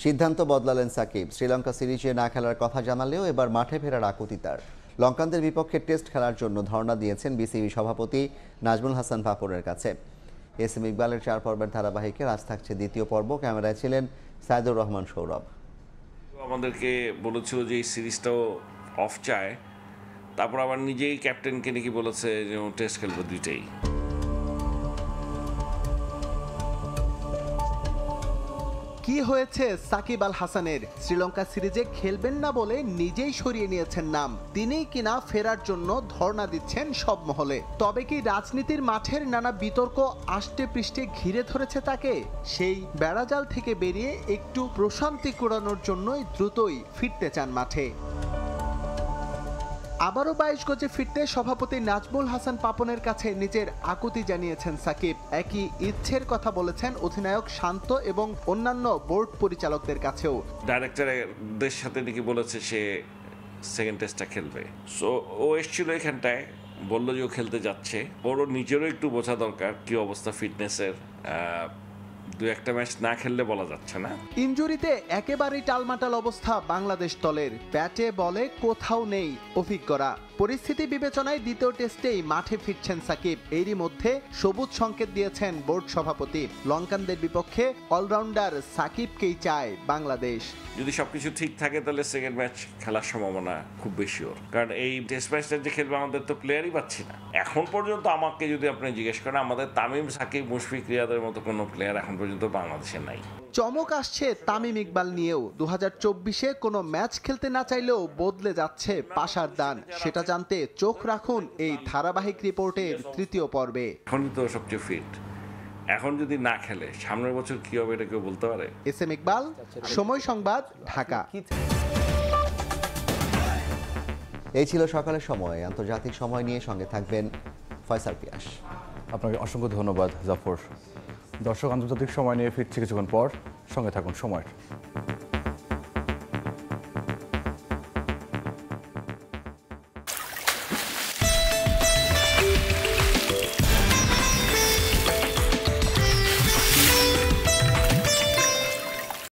সিদ্ধান্ত বদলালেন সাকিব। শ্রীলঙ্কা সিরিজে না খেলার কথা জানালেও এবার মাঠে ফেরার আকুতি তার। লঙ্কানদের বিপক্ষে টেস্ট খেলার জন্য ধর্ণা দিয়েছেন বিসিবি সভাপতি নাজমুল হাসান পাপড়ের কাছে। এস এম ইকবালের চার পর্বের ধারাবাহিকের আজ থাকছে দ্বিতীয় পর্ব। ক্যামেরায় ছিলেন সাইদুর রহমান সৌরভ। আমাদেরকে বলেছিল যে এই সিরিজটাও অফ চায়। তারপর আবার নিজেই ক্যাপ্টেনকে নাকি বলেছে যে টেস্ট খেলব দুইটাই। কি হয়েছে সাকিব আল হাসানের? শ্রীলঙ্কা সিরিজে খেলবেন না বলে নিজেই সরিয়ে নিয়েছেন নাম। তিনি কিনা ফেরার জন্য ধর্ণা দিচ্ছেন সব মহলে। তবে কি রাজনীতির মাঠের নানা বিতর্ক আষ্টে পৃষ্ঠে ঘিরে ধরেছে তাকে? সেই বেড়াজাল থেকে বেরিয়ে একটু প্রশান্তি কুড়ানোর জন্যই দ্রুতই ফিরতে চান মাঠে। আবারও বাইশ গজে ফিরতে সভাপতি নাজমুল হাসান পাপনের কাছে নিজের আকুতি জানিয়েছেন সাকিব। একই ইচ্ছের কথা বলেছেন অধিনায়ক শান্ত এবং অন্যান্য বোর্ড পরিচালকদের কাছেও। ডাইরেক্টরদের সাথে নাকি বলেছে সে সেকেন্ড টেস্টটা খেলবে। সো ও এসেছিল এখানটায়, বলল যে ও খেলতে যাচ্ছে। ওরও নিজেরও একটু বোঝা দরকার কি অবস্থা ফিটনেসের দু একটা ম্যাচ না খেললে বলা যাচ্ছে না। ইনজুরিতে একেবারেই টালমাটাল অবস্থা বাংলাদেশ দলের। ব্যাটে বলে কোথাও নেই অভিজ্ঞরা। পরিস্থিতি বিবেচনায় দ্বিতীয় টেস্টেই মাঠে ফিরছেন সাকিব। এরই মধ্যে সবুজ সংকেত দিয়েছেন বোর্ড সভাপতি। লঙ্কানদের বিপক্ষে অলরাউন্ডার সাকিবকেই চায় বাংলাদেশ। যদি সবকিছু ঠিক থাকে তাহলে সেকেন্ড ম্যাচ খেলার সম্ভাবনা খুব বেশি ওর। কারণ এই টেস্ট ম্যাচটা যে খেলবে আমাদের তো প্লেয়ারই পাচ্ছি না। এখন পর্যন্ত আমাকে যদি আপনি জিজ্ঞেস করেন আমাদের তামিম সাকিব মুশফিক রিয়াদের মতো কোনো প্লেয়ার এখন পর্যন্ত বাংলাদেশে নাই। চমক আসছে তামিম ইকবাল নিয়েও। দু হাজার চব্বিশে কোনো ম্যাচ খেলতে না চাইলেও বদলে যাচ্ছে পাশার দান। সেটা জানতে চোখ রাখুন এই ধারাবাহিক রিপোর্টের তৃতীয় পর্বে। এখনই তো সবচেয়ে ফিট এখন যদি না খেলে সামনের বছর কি হবে এটা কেউ বলতে পারে? এস এম ইকবাল সময় সংবাদ ঢাকা। এই ছিল সকালের সময়। আন্তর্জাতিক সময় নিয়ে সঙ্গে থাকবেন ফয়সাল পিয়াস। আপনাকে অসংখ্য ধন্যবাদ জাফর। দর্শক আন্তর্জাতিক সময় নিয়ে ফিরছি কিছুক্ষণ পর। সঙ্গে থাকুন সময়ের।